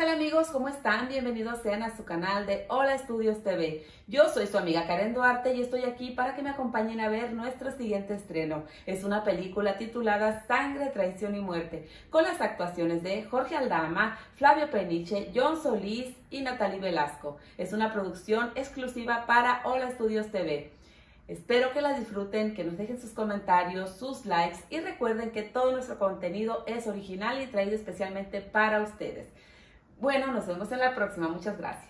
tal amigos? ¿Cómo están? Bienvenidos sean a su canal de Hola Estudios TV. Yo soy su amiga Karen Duarte y estoy aquí para que me acompañen a ver nuestro siguiente estreno. Es una película titulada Sangre, Traición y Muerte, con las actuaciones de Jorge Aldama, Flavio Peniche, John Solís y Natalie Velasco. Es una producción exclusiva para Hola Estudios TV. Espero que la disfruten, que nos dejen sus comentarios, sus likes y recuerden que todo nuestro contenido es original y traído especialmente para ustedes. Bueno, nos vemos en la próxima. Muchas gracias.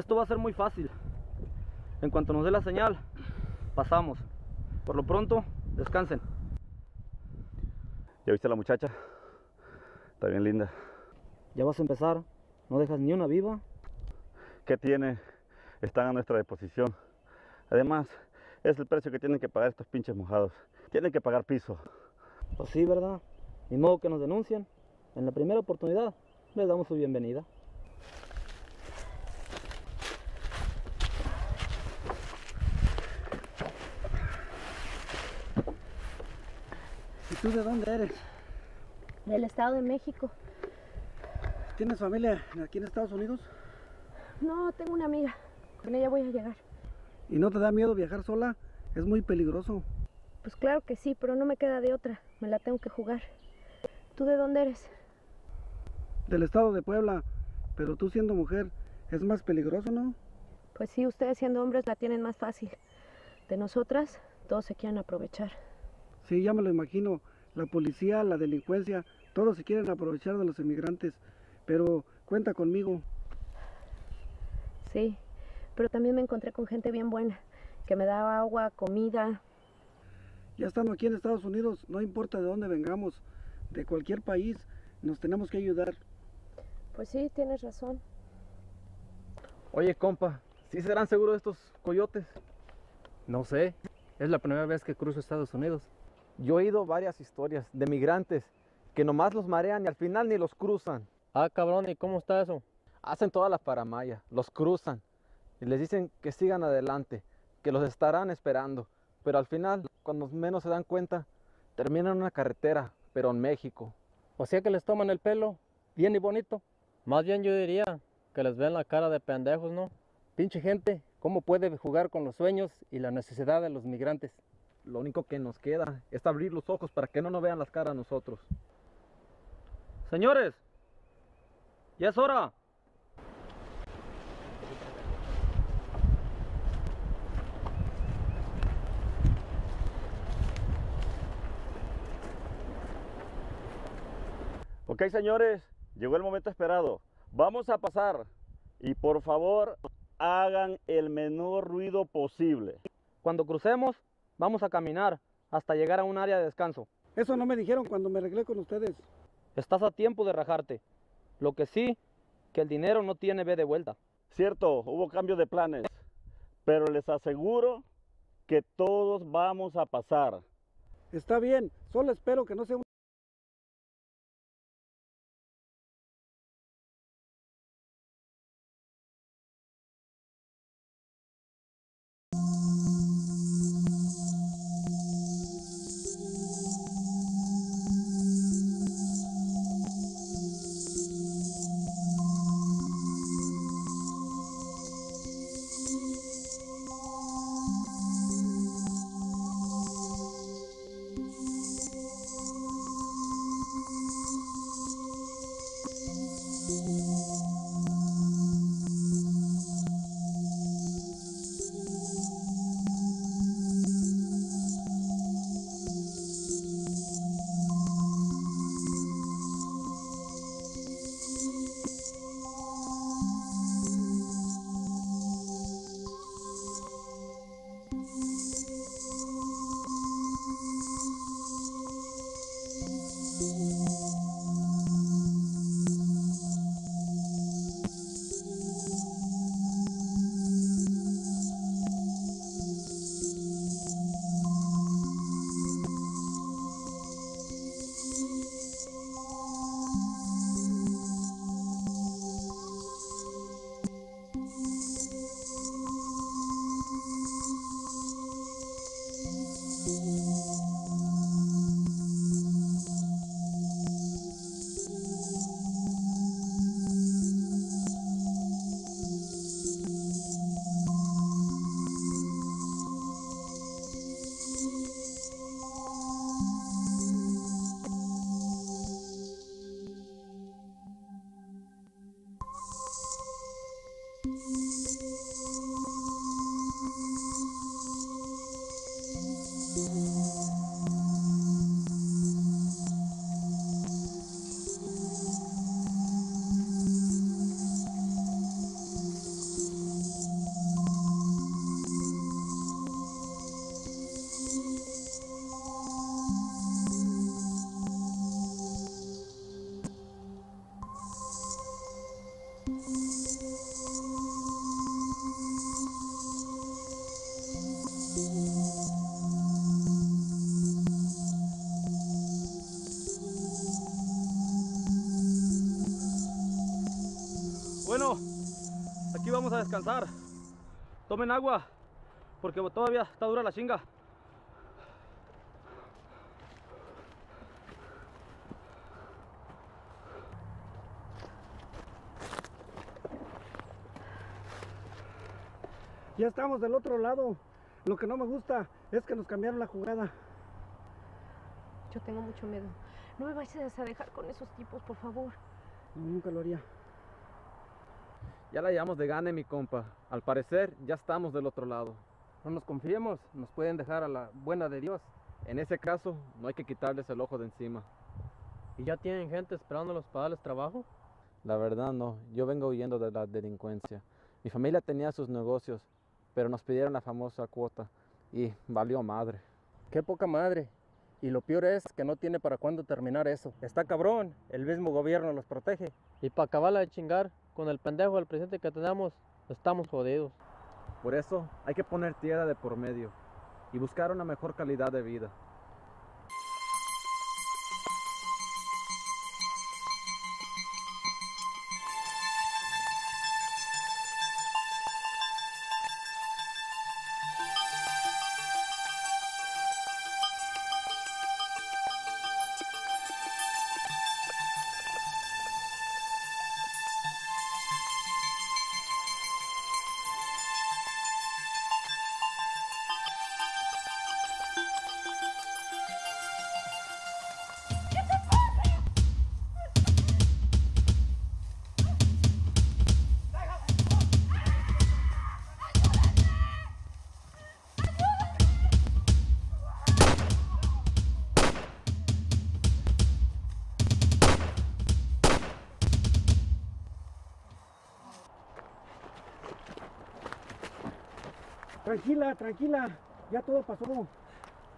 Esto va a ser muy fácil. En cuanto nos dé la señal, pasamos. Por lo pronto, descansen. ¿Ya viste a la muchacha? Está bien linda. Ya vas a empezar. No dejas ni una viva. ¿Qué tiene? Están a nuestra disposición. Además, es el precio que tienen que pagar estos pinches mojados. Tienen que pagar piso. Pues sí, ¿verdad? Ni modo que nos denuncien. En la primera oportunidad, les damos su bienvenida. ¿Y tú de dónde eres? Del Estado de México. ¿Tienes familia aquí en Estados Unidos? No, tengo una amiga. Con ella voy a llegar. ¿Y no te da miedo viajar sola? Es muy peligroso. Pues claro que sí, pero no me queda de otra. Me la tengo que jugar. ¿Tú de dónde eres? Del estado de Puebla. Pero tú siendo mujer, es más peligroso, ¿no? Pues sí, ustedes siendo hombres la tienen más fácil. De nosotras, todos se quieren aprovechar. Sí, ya me lo imagino. La policía, la delincuencia, todos se quieren aprovechar de los inmigrantes. Pero cuenta conmigo. Sí, pero también me encontré con gente bien buena, que me daba agua, comida. Ya estando aquí en Estados Unidos, no importa de dónde vengamos, de cualquier país, nos tenemos que ayudar. Pues sí, tienes razón. Oye, compa, ¿sí serán seguros estos coyotes? No sé. Es la primera vez que cruzo Estados Unidos. Yo he oído varias historias de migrantes que nomás los marean y al final ni los cruzan. Ah, cabrón, ¿y cómo está eso? Hacen toda la paramaya, los cruzan y les dicen que sigan adelante, que los estarán esperando. Pero al final, cuando menos se dan cuenta, terminan en una carretera, pero en México. O sea que les toman el pelo, bien y bonito. Más bien yo diría que les ven la cara de pendejos, ¿no? Pinche gente, ¿cómo puede jugar con los sueños y la necesidad de los migrantes? Lo único que nos queda es abrir los ojos para que no nos vean las caras a nosotros. Señores, ya es hora. Ok, señores, llegó el momento esperado. Vamos a pasar y por favor hagan el menor ruido posible. Cuando crucemos, vamos a caminar hasta llegar a un área de descanso. Eso no me dijeron cuando me arreglé con ustedes. Estás a tiempo de rajarte. Lo que sí, que el dinero no tiene B de vuelta. Cierto, hubo cambio de planes, pero les aseguro que todos vamos a pasar. Está bien, solo espero que no sea un... Vamos a descansar. Tomen agua, porque todavía está dura la chinga. Ya estamos del otro lado. Lo que no me gusta es que nos cambiaron la jugada. Yo tengo mucho miedo. No me vayas a dejar con esos tipos, por favor. No, nunca lo haría. Ya la llevamos de gane, mi compa. Al parecer, ya estamos del otro lado. No nos confiemos, nos pueden dejar a la buena de Dios. En ese caso, no hay que quitarles el ojo de encima. ¿Y ya tienen gente esperándolos para darles trabajo? La verdad no, yo vengo huyendo de la delincuencia. Mi familia tenía sus negocios, pero nos pidieron la famosa cuota y valió madre. Qué poca madre. Y lo peor es que no tiene para cuándo terminar eso. Está cabrón, el mismo gobierno los protege. Y para acabarla de chingar, con el pendejo del presidente que tenemos, estamos jodidos. Por eso hay que poner tierra de por medio. y buscar una mejor calidad de vida. Tranquila, tranquila, ya todo pasó.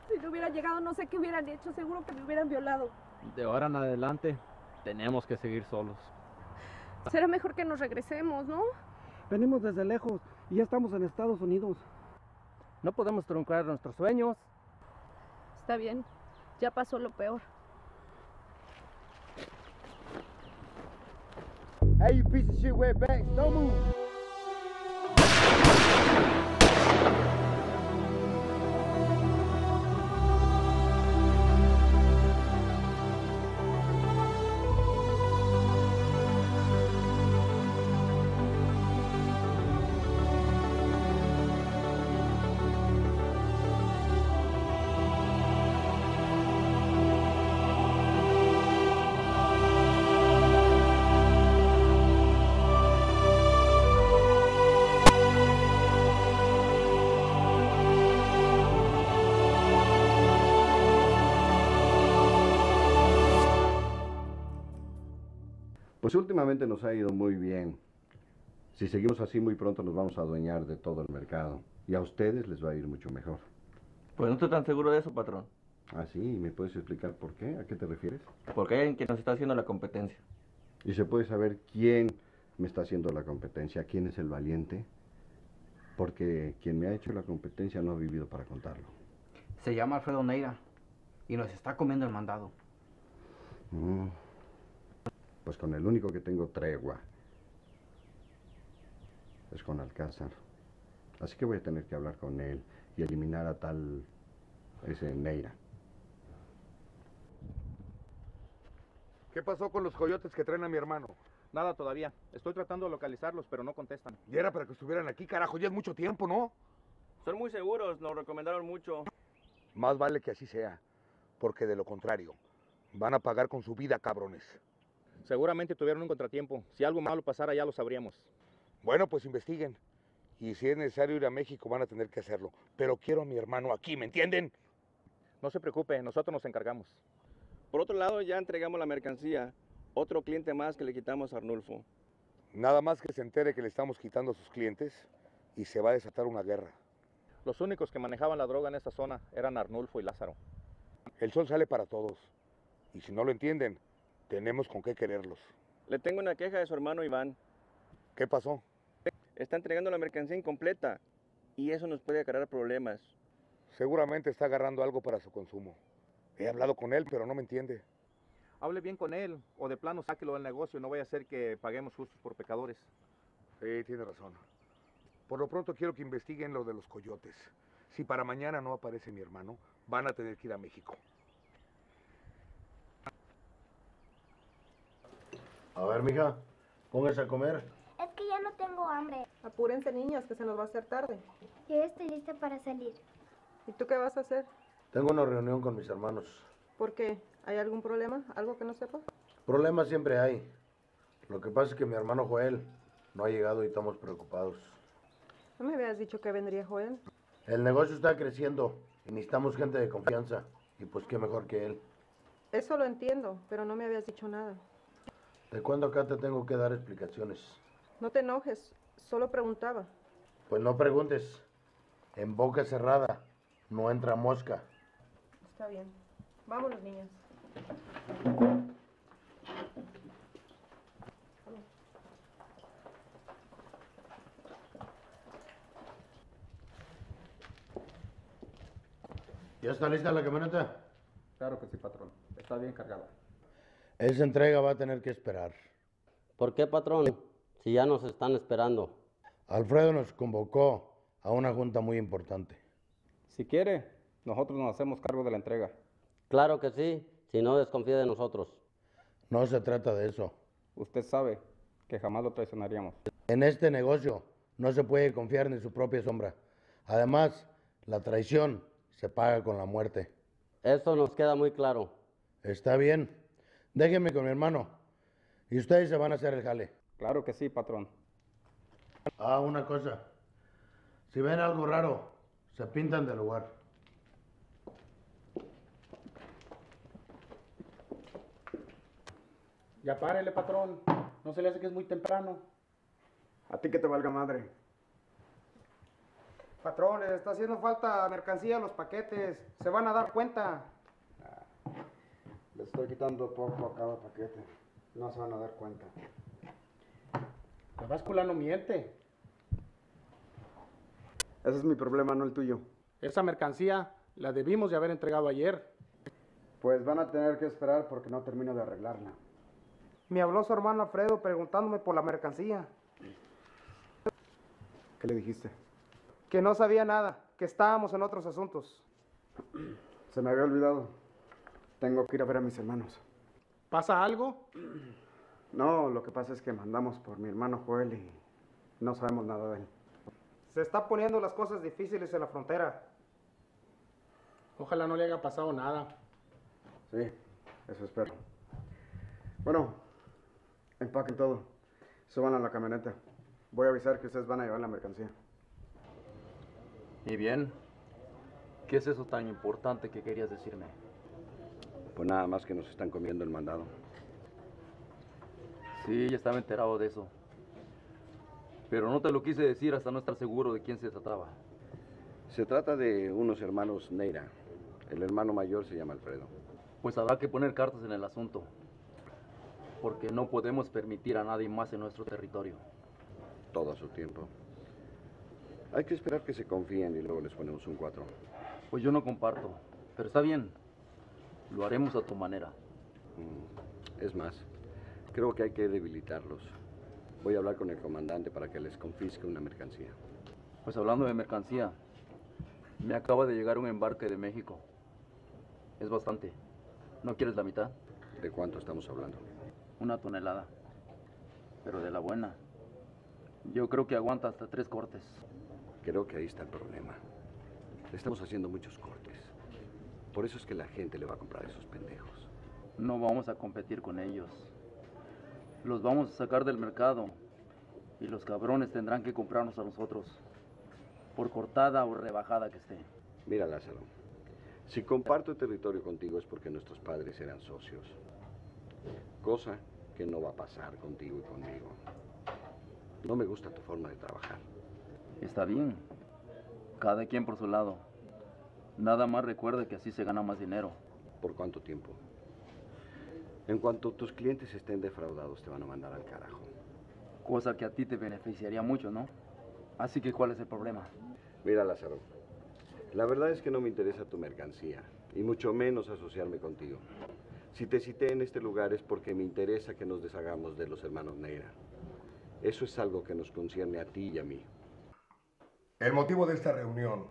Si no hubieran llegado, no sé qué hubieran hecho. Seguro que me hubieran violado. De ahora en adelante tenemos que seguir solos. Será mejor que nos regresemos, ¿no? Venimos desde lejos y ya estamos en Estados Unidos. No podemos truncar nuestros sueños. Está bien. Ya pasó lo peor. Hey, you piece of shit, wetbacks, don't move. Pues últimamente nos ha ido muy bien. Si seguimos así, muy pronto nos vamos a adueñar de todo el mercado. Y a ustedes les va a ir mucho mejor. Pues no estoy tan seguro de eso, patrón. Ah, sí, ¿me puedes explicar por qué? ¿A qué te refieres? Porque hay alguien que nos está haciendo la competencia. Y se puede saber quién me está haciendo la competencia, quién es el valiente. Porque quien me ha hecho la competencia no ha vivido para contarlo. Se llama Alfredo Neira y nos está comiendo el mandado. Mm. Pues con el único que tengo tregua es con Alcázar. Así que voy a tener que hablar con él y eliminar a tal ese Neira. ¿Qué pasó con los coyotes que traen a mi hermano? Nada todavía. Estoy tratando de localizarlos, pero no contestan. Y era para que estuvieran aquí, carajo, ya es mucho tiempo, ¿no? Son muy seguros, nos recomendaron mucho. Más vale que así sea, porque de lo contrario, van a pagar con su vida, cabrones. Seguramente tuvieron un contratiempo. Si algo malo pasara, ya lo sabríamos. Bueno, pues investiguen. Y si es necesario ir a México, van a tener que hacerlo. Pero quiero a mi hermano aquí, ¿me entienden? No se preocupe, nosotros nos encargamos. Por otro lado, ya entregamos la mercancía. Otro cliente más que le quitamos a Arnulfo. Nada más que se entere que le estamos quitando a sus clientes y se va a desatar una guerra. Los únicos que manejaban la droga en esta zona eran Arnulfo y Lázaro. El sol sale para todos. Y si no lo entienden, tenemos con qué quererlos. Le tengo una queja de su hermano Iván. ¿Qué pasó? Está entregando la mercancía incompleta y eso nos puede acarrear problemas. Seguramente está agarrando algo para su consumo. He hablado con él, pero no me entiende. Hable bien con él o de plano sáquelo del negocio. No vaya a ser que paguemos justos por pecadores. Sí, tiene razón. Por lo pronto quiero que investiguen lo de los coyotes. Si para mañana no aparece mi hermano, van a tener que ir a México. A ver, mija, póngase a comer. Es que ya no tengo hambre. Apúrense, niñas, que se nos va a hacer tarde. Yo ya estoy lista para salir. ¿Y tú qué vas a hacer? Tengo una reunión con mis hermanos. ¿Por qué? ¿Hay algún problema? ¿Algo que no sepa? Problemas siempre hay. Lo que pasa es que mi hermano Joel no ha llegado y estamos preocupados. ¿No me habías dicho que vendría Joel? El negocio está creciendo y necesitamos gente de confianza. Y pues qué mejor que él. Eso lo entiendo, pero no me habías dicho nada. ¿De cuándo acá te tengo que dar explicaciones? No te enojes, solo preguntaba. Pues no preguntes. En boca cerrada no entra mosca. Está bien. Vámonos, niñas. ¿Ya está lista la camioneta? Claro que sí, patrón. Está bien cargada. Esa entrega va a tener que esperar. ¿Por qué, patrón? Si ya nos están esperando. Alfredo nos convocó a una junta muy importante. Si quiere, nosotros nos hacemos cargo de la entrega. Claro que sí, si no desconfía de nosotros. No se trata de eso. Usted sabe que jamás lo traicionaríamos. En este negocio no se puede confiar ni su propia sombra. Además, la traición se paga con la muerte. Eso nos queda muy claro. Está bien. Déjenme con mi hermano. Y ustedes se van a hacer el jale. Claro que sí, patrón. Ah, una cosa. Si ven algo raro, se pintan del lugar. Ya párele, patrón. No se le hace que es muy temprano. A ti que te valga madre. Patrón, le está haciendo falta mercancía a los paquetes. Se van a dar cuenta. Le estoy quitando poco a cada paquete. No se van a dar cuenta. La báscula no miente. Ese es mi problema, no el tuyo. Esa mercancía la debimos de haber entregado ayer. Pues van a tener que esperar porque no termino de arreglarla. Me habló su hermano Alfredo preguntándome por la mercancía. ¿Qué le dijiste? Que no sabía nada, que estábamos en otros asuntos. Se me había olvidado. Tengo que ir a ver a mis hermanos. ¿Pasa algo? No, lo que pasa es que mandamos por mi hermano Joel y no sabemos nada de él. Se está poniendo las cosas difíciles en la frontera. Ojalá no le haya pasado nada. Sí, eso espero. Bueno, empaquen todo. Suban a la camioneta. Voy a avisar que ustedes van a llevar la mercancía. ¿Y bien? ¿Qué es eso tan importante que querías decirme? Pues nada más que nos están comiendo el mandado. Sí, ya estaba enterado de eso. Pero no te lo quise decir hasta no estar seguro de quién se trataba. Se trata de unos hermanos Neira. El hermano mayor se llama Alfredo. Pues habrá que poner cartas en el asunto. Porque no podemos permitir a nadie más en nuestro territorio. Todo a su tiempo. Hay que esperar que se confíen y luego les ponemos un 4. Pues yo no comparto. Pero está bien. Lo haremos a tu manera. Mm, Es más, creo que hay que debilitarlos. Voy a hablar con el comandante para que les confisque una mercancía. Pues hablando de mercancía, me acaba de llegar un embarque de México. Es bastante. ¿No quieres la mitad? ¿De cuánto estamos hablando? Una tonelada. Pero de la buena. Yo creo que aguanta hasta tres cortes. Creo que ahí está el problema. Le estamos haciendo muchos cortes. Por eso es que la gente le va a comprar a esos pendejos. No vamos a competir con ellos. Los vamos a sacar del mercado. Y los cabrones tendrán que comprarnos a nosotros. Por cortada o rebajada que esté. Mira, Lázaro. Si comparto el territorio contigo es porque nuestros padres eran socios. Cosa que no va a pasar contigo y conmigo. No me gusta tu forma de trabajar. Está bien. Cada quien por su lado. Nada más recuerde que así se gana más dinero. ¿Por cuánto tiempo? En cuanto tus clientes estén defraudados, te van a mandar al carajo. Cosa que a ti te beneficiaría mucho, ¿no? Así que, ¿cuál es el problema? Mira, Lázaro. La verdad es que no me interesa tu mercancía, y mucho menos asociarme contigo. Si te cité en este lugar es porque me interesa que nos deshagamos de los hermanos Neira. Eso es algo que nos concierne a ti y a mí. El motivo de esta reunión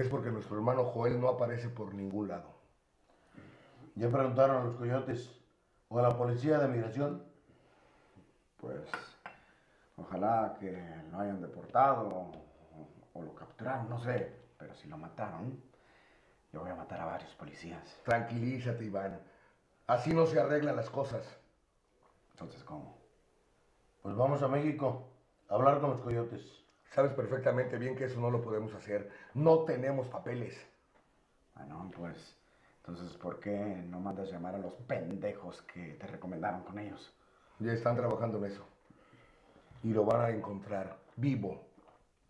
es porque nuestro hermano Joel no aparece por ningún lado. ¿Ya preguntaron a los coyotes o a la policía de migración? Pues ojalá que lo hayan deportado o, o lo capturaron, no sé. Pero si lo mataron, yo voy a matar a varios policías. Tranquilízate, Iván. Así no se arreglan las cosas. Entonces, ¿cómo? Pues vamos a México a hablar con los coyotes. Sabes perfectamente bien que eso no lo podemos hacer. No tenemos papeles. Bueno, pues, entonces, ¿por qué no mandas llamar a los pendejos que te recomendaron con ellos? Ya están trabajando en eso. Y lo van a encontrar vivo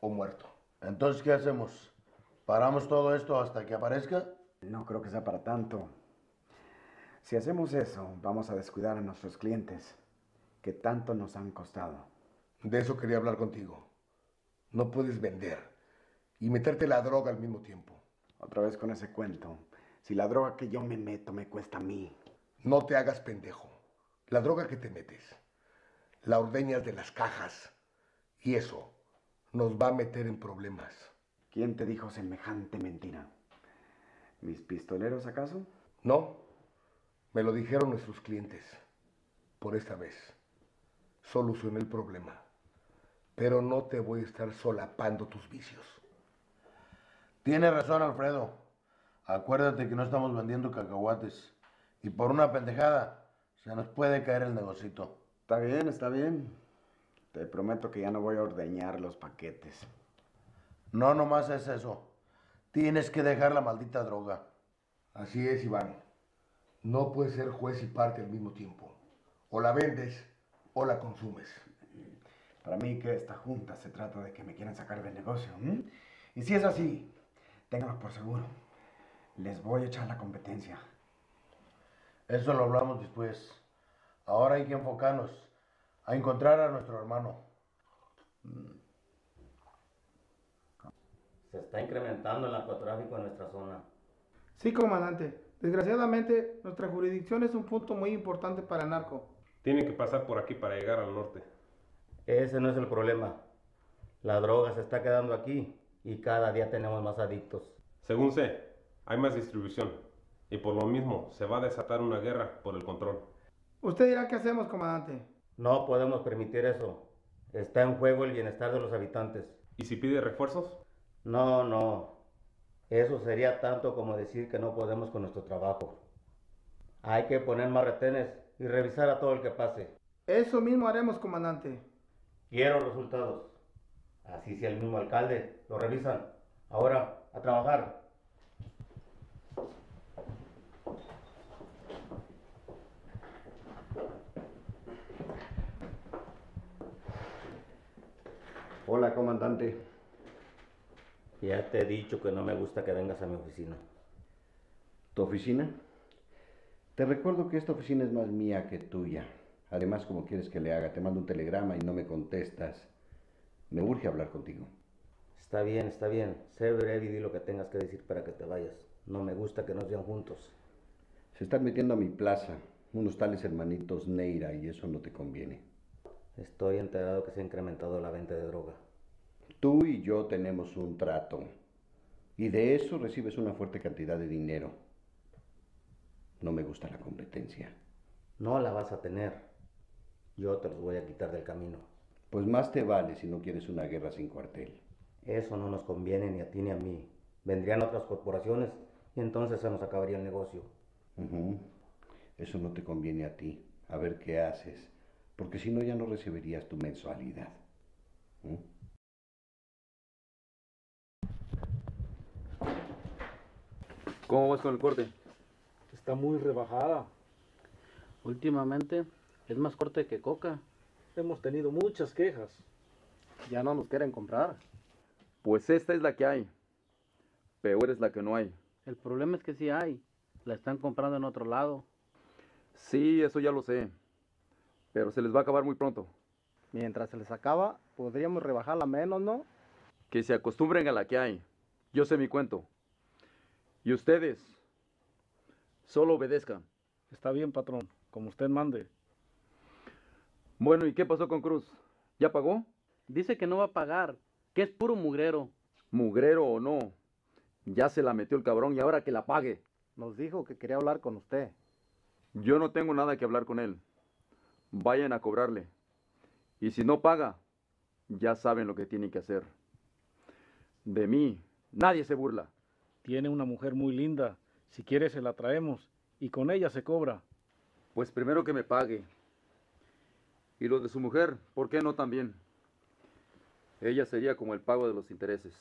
o muerto. Entonces, ¿qué hacemos? ¿Paramos todo esto hasta que aparezca? No creo que sea para tanto. Si hacemos eso, vamos a descuidar a nuestros clientes, que tanto nos han costado. De eso quería hablar contigo. No puedes vender y meterte la droga al mismo tiempo. Otra vez con ese cuento. Si la droga que yo me meto me cuesta a mí. No te hagas pendejo. La droga que te metes, la ordeñas de las cajas. Y eso nos va a meter en problemas. ¿Quién te dijo semejante mentira? ¿Mis pistoleros acaso? No, me lo dijeron nuestros clientes. Por esta vez. Solucioné el problema. Pero no te voy a estar solapando tus vicios. Tiene razón, Alfredo. Acuérdate que no estamos vendiendo cacahuates. Y por una pendejada se nos puede caer el negocito. Está bien, está bien. Te prometo que ya no voy a ordeñar los paquetes. No nomás es eso. Tienes que dejar la maldita droga. Así es, Iván. No puedes ser juez y parte al mismo tiempo. O la vendes o la consumes. Para mí que esta junta se trata de que me quieren sacar del negocio. ¿m? Y si es así, ténganlo por seguro. Les voy a echar la competencia. Eso lo hablamos después. Ahora hay que enfocarnos a encontrar a nuestro hermano. Se está incrementando el narcotráfico en nuestra zona. Sí, comandante. Desgraciadamente, nuestra jurisdicción es un punto muy importante para el narco. Tienen que pasar por aquí para llegar al norte. Ese no es el problema. La droga se está quedando aquí y cada día tenemos más adictos. Según sé, hay más distribución y por lo mismo se va a desatar una guerra por el control. Usted dirá qué hacemos, comandante. No podemos permitir eso. Está en juego el bienestar de los habitantes. ¿Y si pide refuerzos? No, no. Eso sería tanto como decir que no podemos con nuestro trabajo. Hay que poner más retenes y revisar a todo el que pase. Eso mismo haremos, comandante. Quiero resultados. Así sea el mismo alcalde, lo revisan. Ahora, a trabajar. Hola, comandante. Ya te he dicho que no me gusta que vengas a mi oficina. ¿Tu oficina? Te recuerdo que esta oficina es más mía que tuya. Además, como quieres que le haga? Te mando un telegrama y no me contestas. Me urge hablar contigo. Está bien, está bien. Sé breve y di lo que tengas que decir para que te vayas. No me gusta que nos vean juntos. Se están metiendo a mi plaza unos tales hermanitos Neira y eso no te conviene. Estoy enterado que se ha incrementado la venta de droga. Tú y yo tenemos un trato. Y de eso recibes una fuerte cantidad de dinero. No me gusta la competencia. No la vas a tener. Yo te los voy a quitar del camino. Pues más te vale si no quieres una guerra sin cuartel. Eso no nos conviene ni a ti ni a mí. Vendrían otras corporaciones y entonces se nos acabaría el negocio. Ujú. Eso no te conviene a ti. A ver qué haces. Porque si no ya no recibirías tu mensualidad. ¿Mm? ¿Cómo vas con el corte? Está muy rebajada. Últimamente es más corte que coca. Hemos tenido muchas quejas. Ya no nos quieren comprar. Pues esta es la que hay. Peor es la que no hay. El problema es que sí hay. La están comprando en otro lado. Sí, eso ya lo sé. Pero se les va a acabar muy pronto. Mientras se les acaba, podríamos rebajarla menos, ¿no? Que se acostumbren a la que hay. Yo sé mi cuento. Y ustedes, solo obedezcan. Está bien, patrón, como usted mande. Bueno, ¿y qué pasó con Cruz? ¿Ya pagó? Dice que no va a pagar, que es puro mugrero. Mugrero o no. Ya se la metió el cabrón y ahora que la pague. Nos dijo que quería hablar con usted. Yo no tengo nada que hablar con él. Vayan a cobrarle. Y si no paga, ya saben lo que tienen que hacer. De mí, nadie se burla. Tiene una mujer muy linda. Si quiere se la traemos y con ella se cobra. Pues primero que me pague. Y lo de su mujer, ¿por qué no también? Ella sería como el pago de los intereses.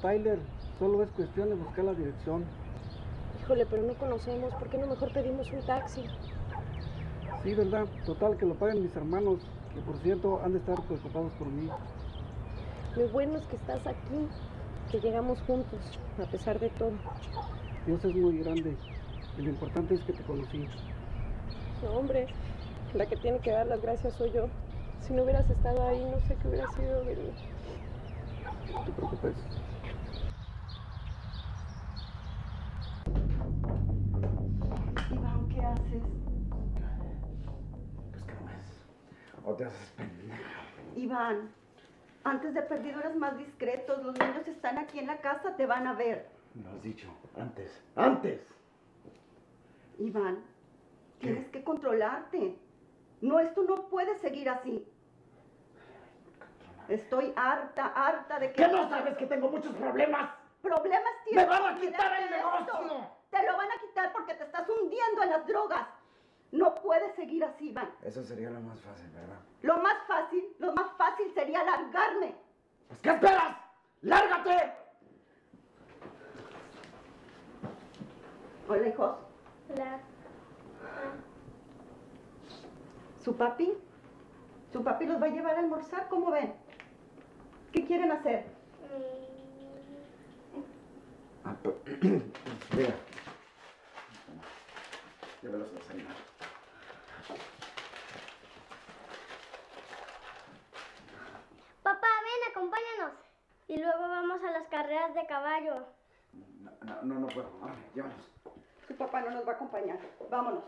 Tyler, solo es cuestión de buscar la dirección. Híjole, pero no conocemos. ¿Por qué no mejor pedimos un taxi? Sí, verdad. Total, que lo paguen mis hermanos, que por cierto han de estar preocupados por mí. Lo bueno es que estás aquí, que llegamos juntos, a pesar de todo. Dios es muy grande y lo importante es que te conocí. No, hombre, la que tiene que dar las gracias soy yo. Si no hubieras estado ahí, no sé qué hubiera sido de mí. No te preocupes. Iván, ¿qué haces? Pues que no ves. O te haces. Iván, antes de perdido eras más discretos. Los niños están aquí en la casa, te van a ver. Lo has dicho antes. ¡Antes! Iván, tienes que controlarte. No, esto no puede seguir así. Estoy harta, harta de que... ¿Qué no sabes que tengo muchos problemas? Problemas ¡Me tienes. van a quitar el esto. negocio! Te lo van a quitar porque te estás hundiendo en las drogas. No puedes seguir así, Iván. Eso sería lo más fácil, ¿verdad? Lo más fácil, lo más fácil sería largarme. Pues, ¿Qué esperas? ¡Lárgate! Hola, hijos. Hola. ¿Su papi? ¿Su papi los va a llevar a almorzar? ¿Cómo ven? ¿Qué quieren hacer? Ah, pero- Mira. Llévalos a desayunar. Papá, ven, acompáñanos. Y luego vamos a las carreras de caballo. No, no, no, no puedo. Órale, llévalos. Su papá no nos va a acompañar. Vámonos.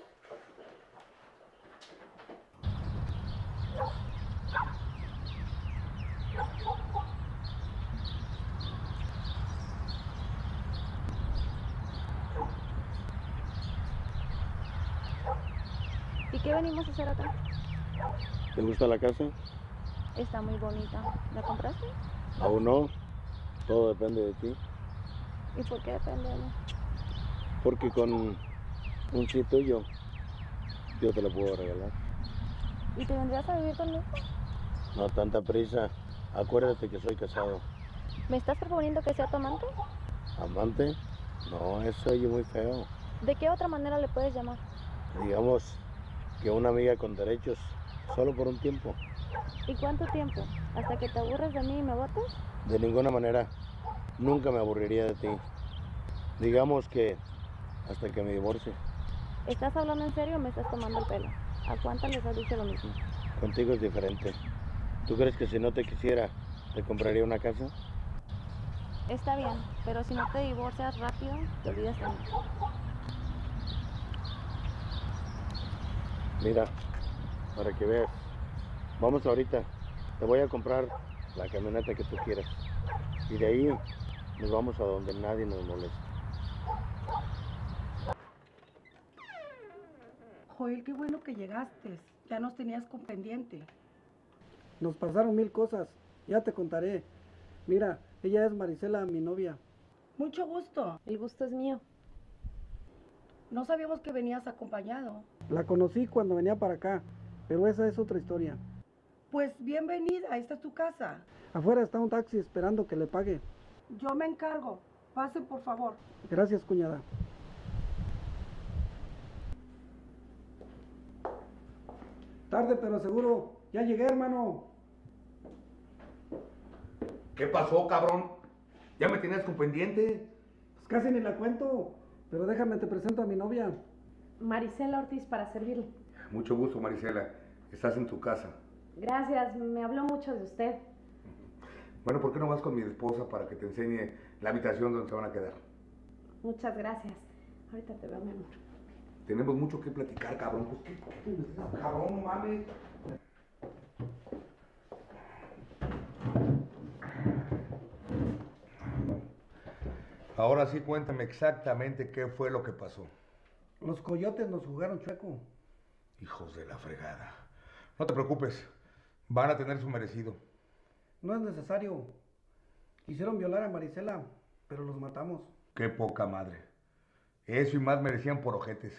Qué venimos a hacer acá? ¿Te gusta la casa? Está muy bonita. ¿La compraste? Aún no. Todo depende de ti. ¿Y por qué depende de mí? Porque con un sí tuyo, yo te lo puedo regalar. ¿Y te vendrías a vivir conmigo? No tanta prisa. Acuérdate que soy casado. ¿Me estás proponiendo que sea tu amante? ¿Amante? No, eso oye muy feo. ¿De qué otra manera le puedes llamar? Digamos que una amiga con derechos, solo por un tiempo. ¿Y cuánto tiempo? ¿Hasta que te aburres de mí y me votes? De ninguna manera, nunca me aburriría de ti. Digamos que hasta que me divorcie. ¿Estás hablando en serio o me estás tomando el pelo? ¿A cuántas les has dicho lo mismo? Contigo es diferente. ¿Tú crees que si no te quisiera, te compraría una casa? Está bien, pero si no te divorcias rápido, te olvidas de mí. Mira, para que veas. Vamos ahorita. Te voy a comprar la camioneta que tú quieras. Y de ahí nos vamos a donde nadie nos moleste. Joel, qué bueno que llegaste. Ya nos tenías con pendiente. Nos pasaron mil cosas. Ya te contaré. Mira, ella es Marisela, mi novia. Mucho gusto. El gusto es mío. No sabíamos que venías acompañado. La conocí cuando venía para acá, pero esa es otra historia. Pues bienvenida, esta es tu casa. Afuera está un taxi esperando que le pague. Yo me encargo. Pasen, por favor. Gracias, cuñada. Tarde, pero seguro. Ya llegué, hermano. ¿Qué pasó, cabrón? ¿Ya me tenías con pendiente? Pues casi ni la cuento. Pero déjame, te presento a mi novia. Marisela Ortiz para servirle. Mucho gusto, Marisela. Estás en tu casa. Gracias, me habló mucho de usted. Bueno, ¿por qué no vas con mi esposa para que te enseñe la habitación donde se van a quedar? Muchas gracias. Ahorita te veo, mi amor. Tenemos mucho que platicar, cabrón. Pues, ¿qué? Cabrón, mames. Ahora sí, cuéntame exactamente qué fue lo que pasó. Los coyotes nos jugaron chueco. Hijos de la fregada. No te preocupes, van a tener su merecido. No es necesario. Quisieron violar a Marisela, pero los matamos. Qué poca madre. Eso y más merecían por ojetes.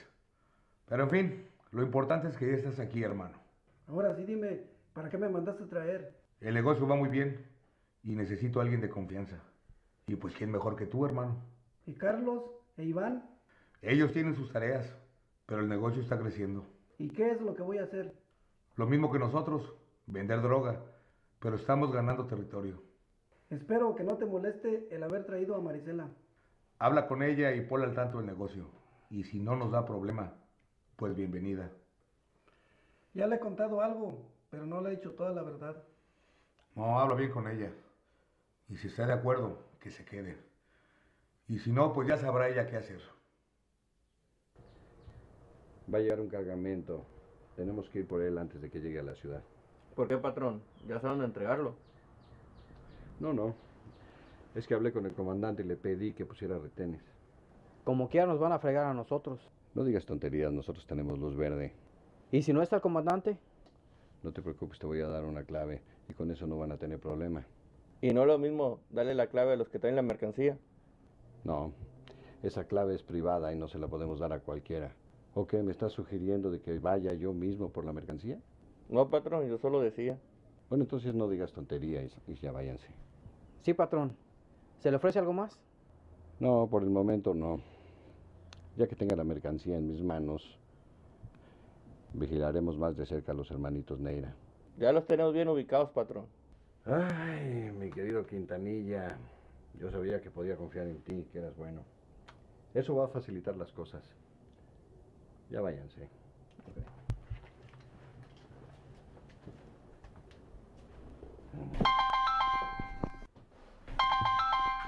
Pero en fin, lo importante es que ya estás aquí, hermano. Ahora sí dime, ¿para qué me mandaste traer? El negocio va muy bien y necesito a alguien de confianza. Y pues, ¿quién mejor que tú, hermano? ¿Y Carlos e Iván? Ellos tienen sus tareas, pero el negocio está creciendo. ¿Y qué es lo que voy a hacer? Lo mismo que nosotros, vender droga, pero estamos ganando territorio. Espero que no te moleste el haber traído a Marisela. Habla con ella y ponla al tanto del negocio. Y si no nos da problema, pues bienvenida. Ya le he contado algo, pero no le he dicho toda la verdad. No, habla bien con ella. Y si está de acuerdo, que se quede. Y si no, pues ya sabrá ella qué hacer. Va a llegar un cargamento. Tenemos que ir por él antes de que llegue a la ciudad. ¿Por qué, patrón? ¿Ya saben de entregarlo? No, no. Es que hablé con el comandante y le pedí que pusiera retenes. Como quiera nos van a fregar a nosotros. No digas tonterías, nosotros tenemos luz verde. ¿Y si no está el comandante? No te preocupes, te voy a dar una clave y con eso no van a tener problema. Y no es lo mismo darle la clave a los que traen la mercancía. No, esa clave es privada y no se la podemos dar a cualquiera. ¿O qué? ¿Me estás sugiriendo de que vaya yo mismo por la mercancía? No, patrón, yo solo decía. Bueno, entonces no digas tonterías y ya váyanse. Sí, patrón. ¿Se le ofrece algo más? No, por el momento no. Ya que tenga la mercancía en mis manos, vigilaremos más de cerca a los hermanitos Neira. Ya los tenemos bien ubicados, patrón. Ay, mi querido Quintanilla, yo sabía que podía confiar en ti, que eras bueno. Eso va a facilitar las cosas. Ya váyanse.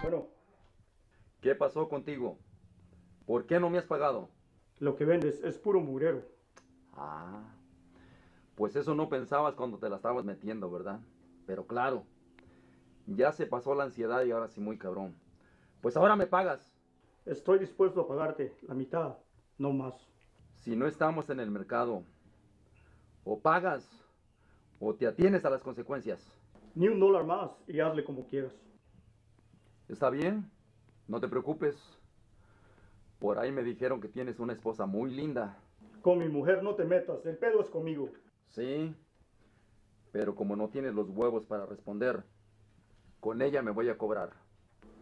Bueno, ¿Qué pasó contigo? ¿Por qué no me has pagado? lo que vendes es puro murero. Ah, pues eso no pensabas cuando te la estabas metiendo, ¿verdad? Pero claro, ya se pasó la ansiedad y ahora sí muy cabrón. Pues ahora me pagas. Estoy dispuesto a pagarte la mitad, no más. Si no estamos en el mercado, o pagas o te atienes a las consecuencias. Ni un dólar más y hazle como quieras. ¿Está bien? No te preocupes. Por ahí me dijeron que tienes una esposa muy linda. Con mi mujer no te metas, el pedo es conmigo. Sí, pero como no tienes los huevos para responder, con ella me voy a cobrar.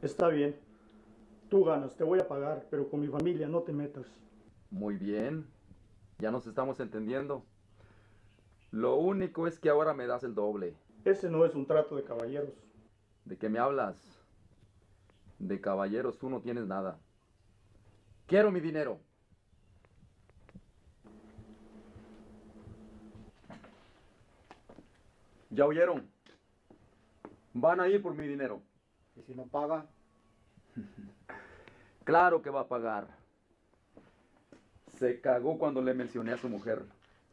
Está bien. Tú ganas, te voy a pagar, pero con mi familia no te metas. Muy bien, ya nos estamos entendiendo. Lo único es que ahora me das el doble. Ese no es un trato de caballeros. ¿De qué me hablas? De caballeros tú no tienes nada. Quiero mi dinero. ¿Ya oyeron? Van a ir por mi dinero. ¿Y si no paga? Claro que va a pagar. Se cagó cuando le mencioné a su mujer.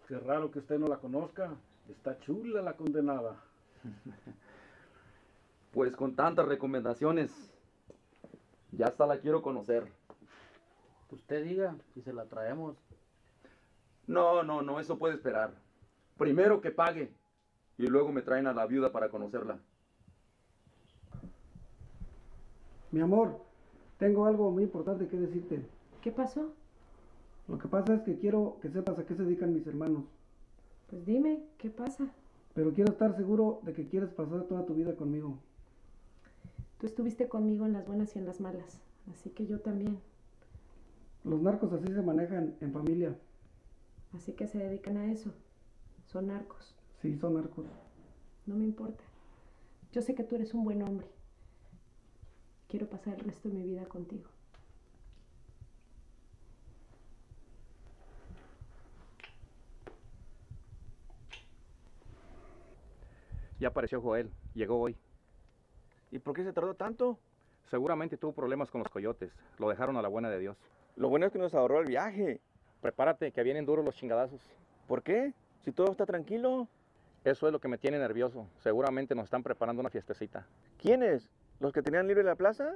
Qué raro que usted no la conozca. Está chula la condenada. Pues con tantas recomendaciones, ya hasta la quiero conocer. Usted diga si se la traemos. No, no, no, eso puede esperar. Primero que pague y luego me traen a la viuda para conocerla. Mi amor, tengo algo muy importante que decirte. ¿Qué pasó? Lo que pasa es que quiero que sepas a qué se dedican mis hermanos. Pues dime, ¿qué pasa? Pero quiero estar seguro de que quieres pasar toda tu vida conmigo. Tú estuviste conmigo en las buenas y en las malas, así que yo también. Los narcos así se manejan en familia. Así que se dedican a eso. Son narcos. Sí, son narcos. No me importa. Yo sé que tú eres un buen hombre. Quiero pasar el resto de mi vida contigo. Ya apareció Joel, llegó hoy. ¿Y por qué se tardó tanto? Seguramente tuvo problemas con los coyotes. Lo dejaron a la buena de Dios. Lo bueno es que nos ahorró el viaje. Prepárate, que vienen duros los chingadazos. ¿Por qué? Si todo está tranquilo. Eso es lo que me tiene nervioso. Seguramente nos están preparando una fiestecita. ¿Quiénes? ¿Los que tenían libre la plaza?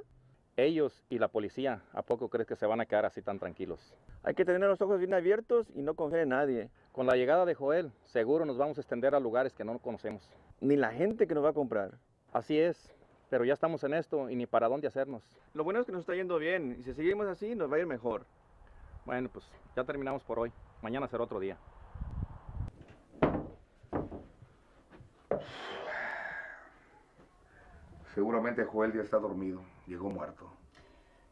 Ellos y la policía, ¿a poco crees que se van a quedar así tan tranquilos? Hay que tener los ojos bien abiertos y no confiar en nadie. Con la llegada de Joel, seguro nos vamos a extender a lugares que no conocemos. Ni la gente que nos va a comprar. Así es, pero ya estamos en esto y ni para dónde hacernos. Lo bueno es que nos está yendo bien y si seguimos así nos va a ir mejor. Bueno, pues ya terminamos por hoy. Mañana será otro día. Seguramente Joel ya está dormido. Llegó muerto.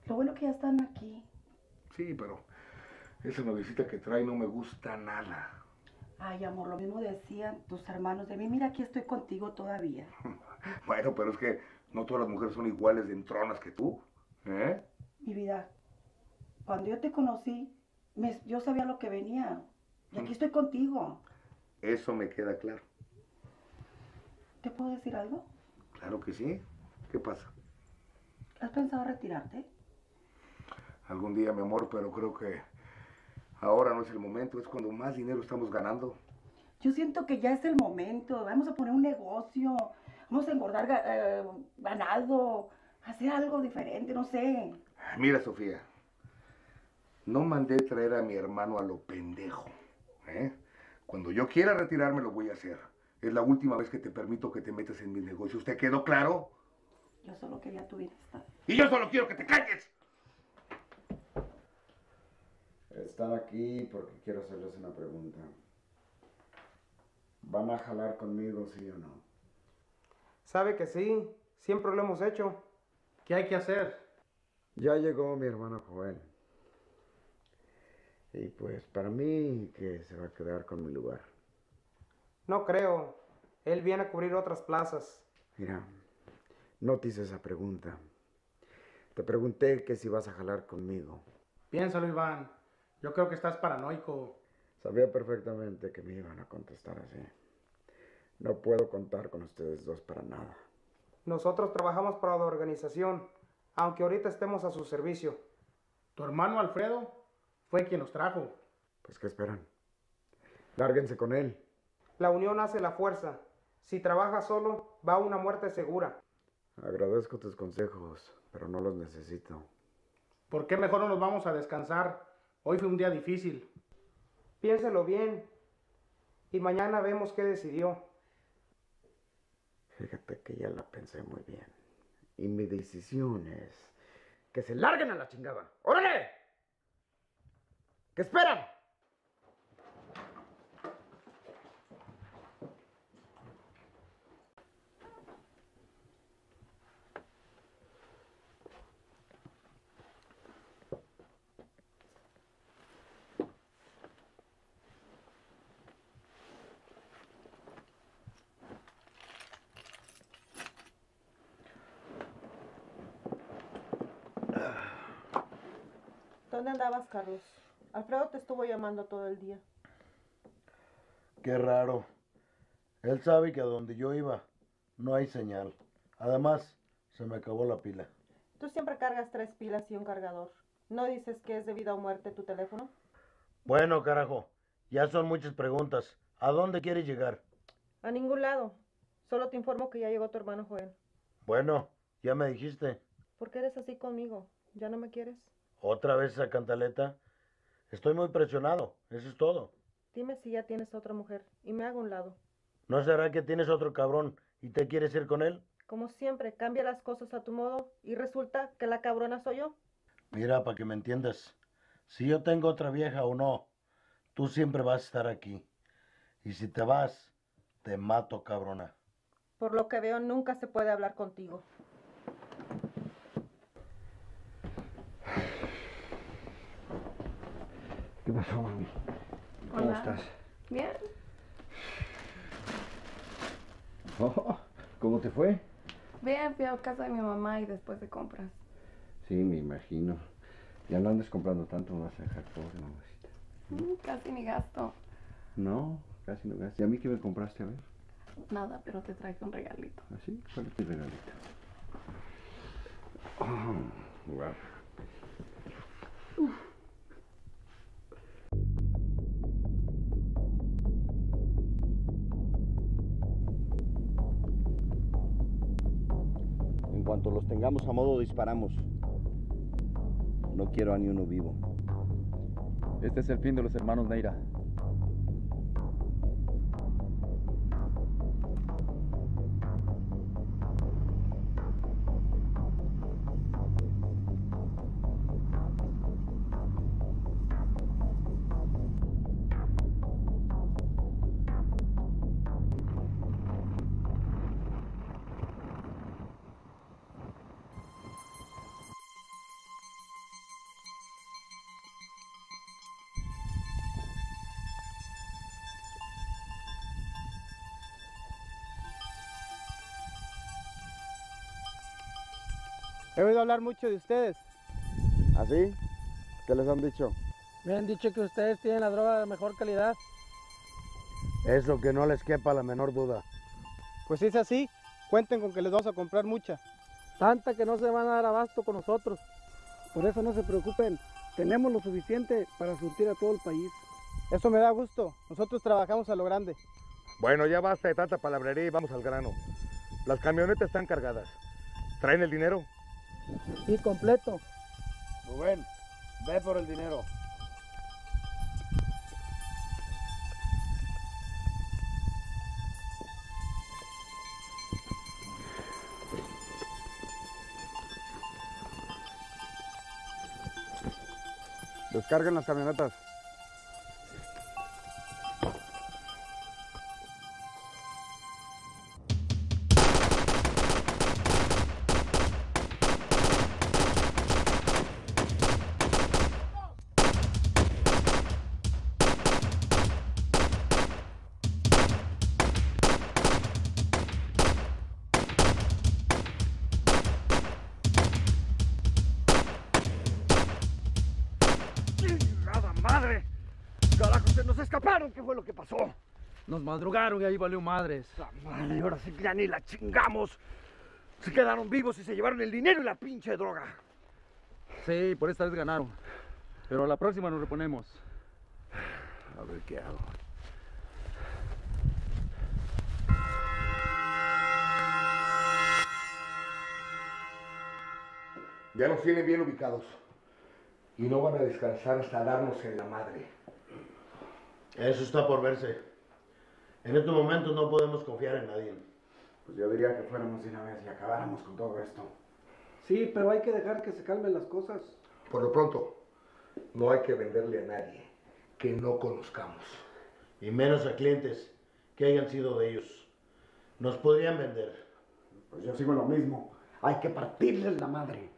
Lo bueno que ya están aquí. Sí, pero esa noviecita que trae no me gusta nada. Ay, amor, lo mismo decían tus hermanos de mí. Mira, aquí estoy contigo todavía. Bueno, pero es que no todas las mujeres son iguales de entronas que tú. ¿Eh? Mi vida, cuando yo te conocí, me- yo sabía lo que venía. Y aquí estoy contigo. Eso me queda claro. ¿Te puedo decir algo? Claro que sí. ¿Qué pasa? ¿Has pensado retirarte? Algún día, mi amor, pero creo que ahora no es el momento. Es cuando más dinero estamos ganando. Yo siento que ya es el momento. Vamos a poner un negocio. Vamos a engordar eh, ganado. Hacer algo diferente, no sé. Mira, Sofía. No mandé traer a mi hermano a lo pendejo. ¿eh? Cuando yo quiera retirarme, lo voy a hacer. Es la última vez que te permito que te metas en mis negocios. ¿Te quedó claro? Yo solo quería tu bienestar. Y yo solo quiero que te calles. Están aquí porque quiero hacerles una pregunta. ¿Van a jalar conmigo, sí o no? Sabe que sí, siempre lo hemos hecho. ¿Qué hay que hacer? Ya llegó mi hermano Joel. Y pues para mí que se va a quedar con mi lugar. No creo. Él viene a cubrir otras plazas. Mira, no te hice esa pregunta. Te pregunté que si vas a jalar conmigo. Piénsalo, Iván. Yo creo que estás paranoico. Sabía perfectamente que me iban a contestar así. No puedo contar con ustedes dos para nada. Nosotros trabajamos para la organización, aunque ahorita estemos a su servicio. Tu hermano Alfredo fue quien nos trajo. Pues ¿qué esperan? Lárguense con él. La unión hace la fuerza. Si trabaja solo, va a una muerte segura. Agradezco tus consejos, pero no los necesito. ¿Por qué mejor no nos vamos a descansar? Hoy fue un día difícil. Piénselo bien. Y mañana vemos qué decidió. Fíjate que ya la pensé muy bien. Y mi decisión es que se larguen a la chingada. ¡Órale! ¿Qué esperan? ¿Dónde andabas, Carlos? Alfredo te estuvo llamando todo el día. Qué raro. Él sabe que a donde yo iba no hay señal. Además, se me acabó la pila. Tú siempre cargas tres pilas y un cargador. ¿No dices que es de vida o muerte tu teléfono? Bueno, carajo, ya son muchas preguntas. ¿A dónde quieres llegar? A ningún lado. Solo te informo que ya llegó tu hermano Joel. Bueno, ya me dijiste. ¿Por qué eres así conmigo? ¿Ya no me quieres? ¿Otra vez esa cantaleta? Estoy muy presionado, eso es todo. Dime si ya tienes otra mujer y me hago un lado. ¿No será que tienes otro cabrón y te quieres ir con él? Como siempre, cambia las cosas a tu modo y resulta que la cabrona soy yo. Mira, para que me entiendas, si yo tengo otra vieja o no, tú siempre vas a estar aquí. Y si te vas, te mato, cabrona. Por lo que veo, nunca se puede hablar contigo. ¿Qué pasó, mami? ¿Cómo Hola. estás? Bien. Oh, ¿Cómo te fue? Bien, fui a casa de mi mamá y después de compras. Sí, me imagino. Ya no andes comprando tanto, me vas a dejar pobre, mamacita. Mm, casi ni gasto. No, casi no gastas. ¿Y a mí qué me compraste? A ver. Nada, pero te traje un regalito. ¿Así? ¿Cuál es tu regalito? Oh, wow. En cuanto los tengamos a modo, disparamos. No quiero a ni uno vivo. Este es el fin de los hermanos Neira. Hablar mucho de ustedes. ¿Así? ¿Qué les han dicho? Me han dicho que ustedes tienen la droga de mejor calidad. Eso que no les quepa la menor duda. Pues si es así, cuenten con que les vamos a comprar mucha. Tanta que no se van a dar abasto con nosotros. Por eso no se preocupen, tenemos lo suficiente para surtir a todo el país. Eso me da gusto. Nosotros trabajamos a lo grande. Bueno, ya basta de tanta palabrería y vamos al grano. Las camionetas están cargadas. ¿Traen el dinero? Y completo. Rubén, ve por el dinero. Descarguen las camionetas. ¿Qué fue lo que pasó? Nos madrugaron y ahí valió madres. La madre, ahora sí que ya ni la chingamos. Se quedaron vivos y se llevaron el dinero y la pinche droga. Sí, por esta vez ganaron. Pero la próxima nos reponemos. A ver qué hago. Ya nos tienen bien ubicados. Y no van a descansar hasta darnos en la madre. Eso está por verse. En estos momentos no podemos confiar en nadie. Pues yo diría que fuéramos de una vez y acabáramos con todo esto. Sí, pero hay que dejar que se calmen las cosas. Por lo pronto, no hay que venderle a nadie que no conozcamos. Y menos a clientes que hayan sido de ellos. Nos podrían vender. Pues yo sigo lo mismo. Hay que partirles la madre.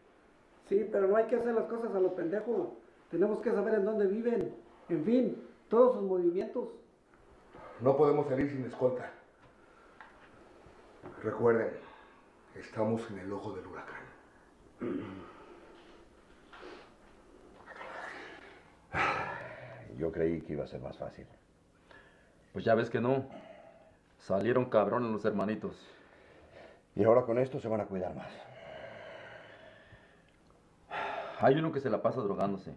Sí, pero no hay que hacer las cosas a los pendejos. Tenemos que saber en dónde viven. En fin, todos sus movimientos. No podemos salir sin escolta. Recuerden, estamos en el ojo del huracán. Yo creí que iba a ser más fácil. Pues ya ves que no. Salieron cabrones los hermanitos. Y ahora con esto se van a cuidar más. Hay uno que se la pasa drogándose.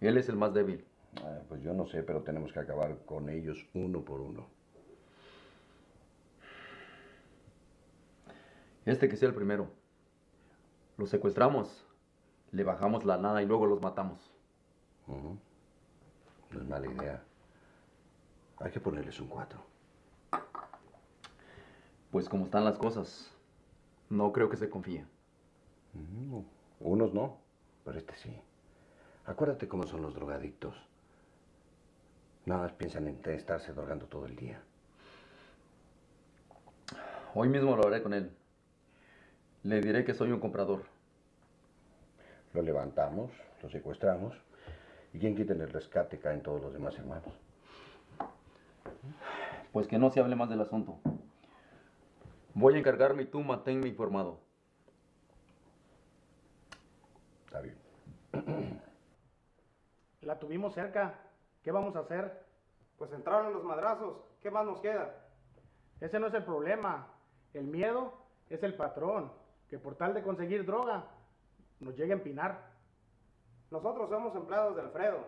Él es el más débil. Ah, pues yo no sé, pero tenemos que acabar con ellos uno por uno. Este que sea el primero. Los secuestramos, le bajamos la lana y luego los matamos. No es mala idea. Hay que ponerles un 4. Pues como están las cosas, no creo que se confíe. Unos no, pero este sí. Acuérdate cómo son los drogadictos. Nada más piensan en estarse drogando todo el día. Hoy mismo lo haré con él. Le diré que soy un comprador. Lo levantamos, lo secuestramos. Y quien quita en el rescate caen todos los demás hermanos. Pues que no se hable más del asunto. Voy a encargarme y tú manténme informado. Está bien. La tuvimos cerca. ¿Qué vamos a hacer? Pues entraron los madrazos. ¿Qué más nos queda? Ese no es el problema. El miedo es el patrón, que por tal de conseguir droga, nos llegue a empinar. Nosotros somos empleados de Alfredo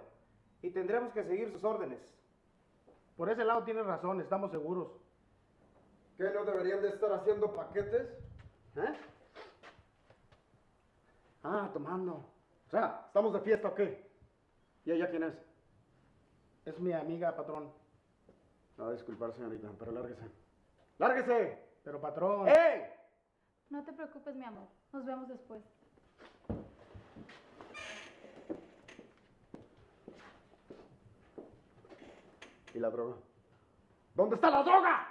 y tendremos que seguir sus órdenes. Por ese lado tienes razón, estamos seguros. ¿Qué no deberían de estar haciendo paquetes? ¿Eh? Ah, tomando. O sea, ¿estamos de fiesta o qué? ¿Y ella quién es? Es mi amiga, patrón. No, disculpar, señorita, pero lárguese. ¡Lárguese! Pero patrón. ¡Ey! No te preocupes, mi amor. Nos vemos después. ¿Y la droga? ¿Dónde está la droga?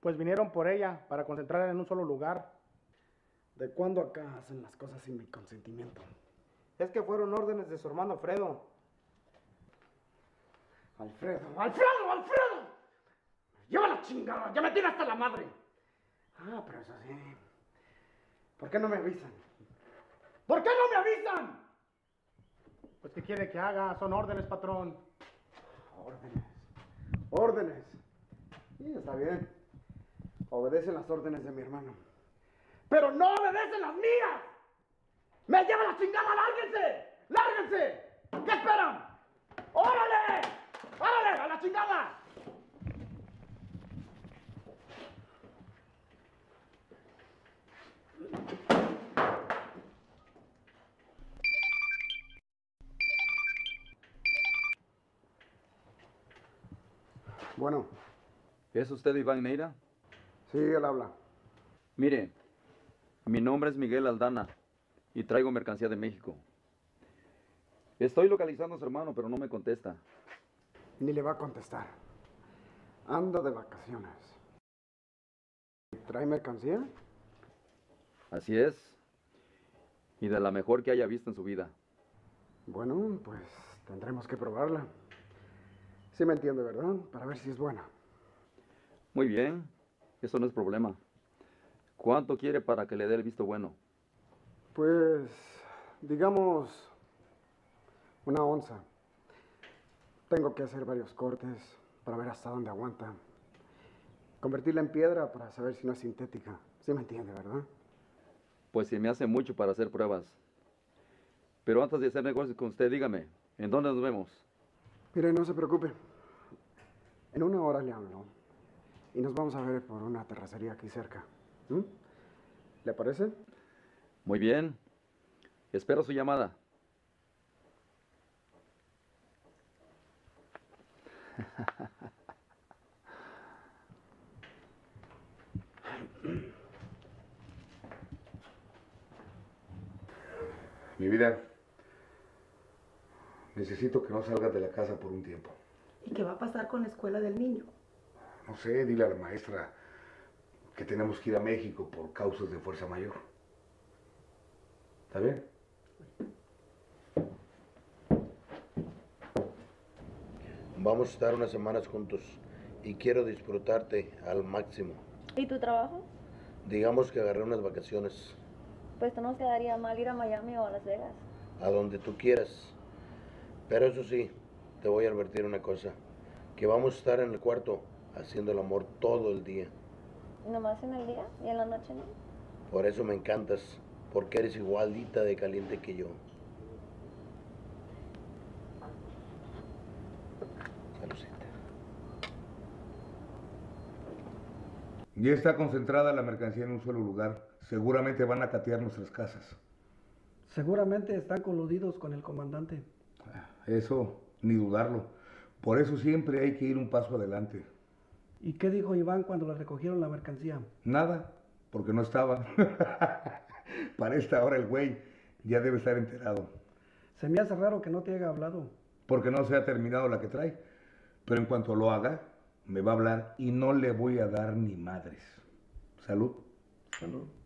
Pues vinieron por ella para concentrarla en un solo lugar. ¿De cuándo acá hacen las cosas sin mi consentimiento? Es que fueron órdenes de su hermano Alfredo. Alfredo, Alfredo, Alfredo. Lleva la chingada, ya me tiene hasta la madre. Ah, pero eso sí. ¿Por qué no me avisan? ¿Por qué no me avisan? Pues, ¿qué quiere que haga? Son órdenes, patrón. Órdenes. Órdenes. Sí, está bien. Obedecen las órdenes de mi hermano. ¡Pero no obedecen las mías! ¡Me lleva la chingada! ¡Lárguense! ¡Lárguense! ¿Qué esperan? ¡Órale! ¡Órale! ¡A la chingada! Bueno, ¿Es usted Iván Neira? sí, él habla. Mire, mi nombre es Miguel Aldana y traigo mercancía de México. Estoy localizando a su hermano, pero no me contesta. Ni le va a contestar. Anda de vacaciones. ¿Trae mercancía? Así es. Y de la mejor que haya visto en su vida. Bueno, pues tendremos que probarla. Sí me entiende, ¿verdad? Para ver si es buena. Muy bien, eso no es problema. ¿Cuánto quiere para que le dé el visto bueno? Pues, digamos, una onza. Tengo que hacer varios cortes para ver hasta dónde aguanta. Convertirla en piedra para saber si no es sintética. Sí me entiende, ¿verdad? Pues se me hace mucho para hacer pruebas. Pero antes de hacer negocios con usted, dígame, ¿en dónde nos vemos? Mire, no se preocupe. En una hora le hablo. Y nos vamos a ver por una terracería aquí cerca. ¿Mm? ¿Le parece? Muy bien. Espero su llamada. Mi vida, necesito que no salgas de la casa por un tiempo. ¿Y qué va a pasar con la escuela del niño? No sé, dile a la maestra que tenemos que ir a México por causas de fuerza mayor. ¿Está bien? Vamos a estar unas semanas juntos y quiero disfrutarte al máximo. ¿Y tu trabajo? Digamos que agarré unas vacaciones Pues no nos quedaría mal ir a Miami o a Las Vegas. a donde tú quieras. Pero eso sí, te voy a advertir una cosa, que vamos a estar en el cuarto haciendo el amor todo el día. ¿Nomás en el día y en la noche no? Por eso me encantas, porque eres igualita de caliente que yo. Ya está concentrada la mercancía en un solo lugar. Seguramente van a catear nuestras casas. Seguramente están coludidos con el comandante. Eso, ni dudarlo. Por eso siempre hay que ir un paso adelante. ¿Y qué dijo Iván cuando le recogieron la mercancía? Nada, porque no estaba. Para esta hora el güey ya debe estar enterado. Se me hace raro que no te haya hablado. Porque no se ha terminado la que trae. Pero en cuanto lo haga, me va a hablar y no le voy a dar ni madres. Salud. Salud.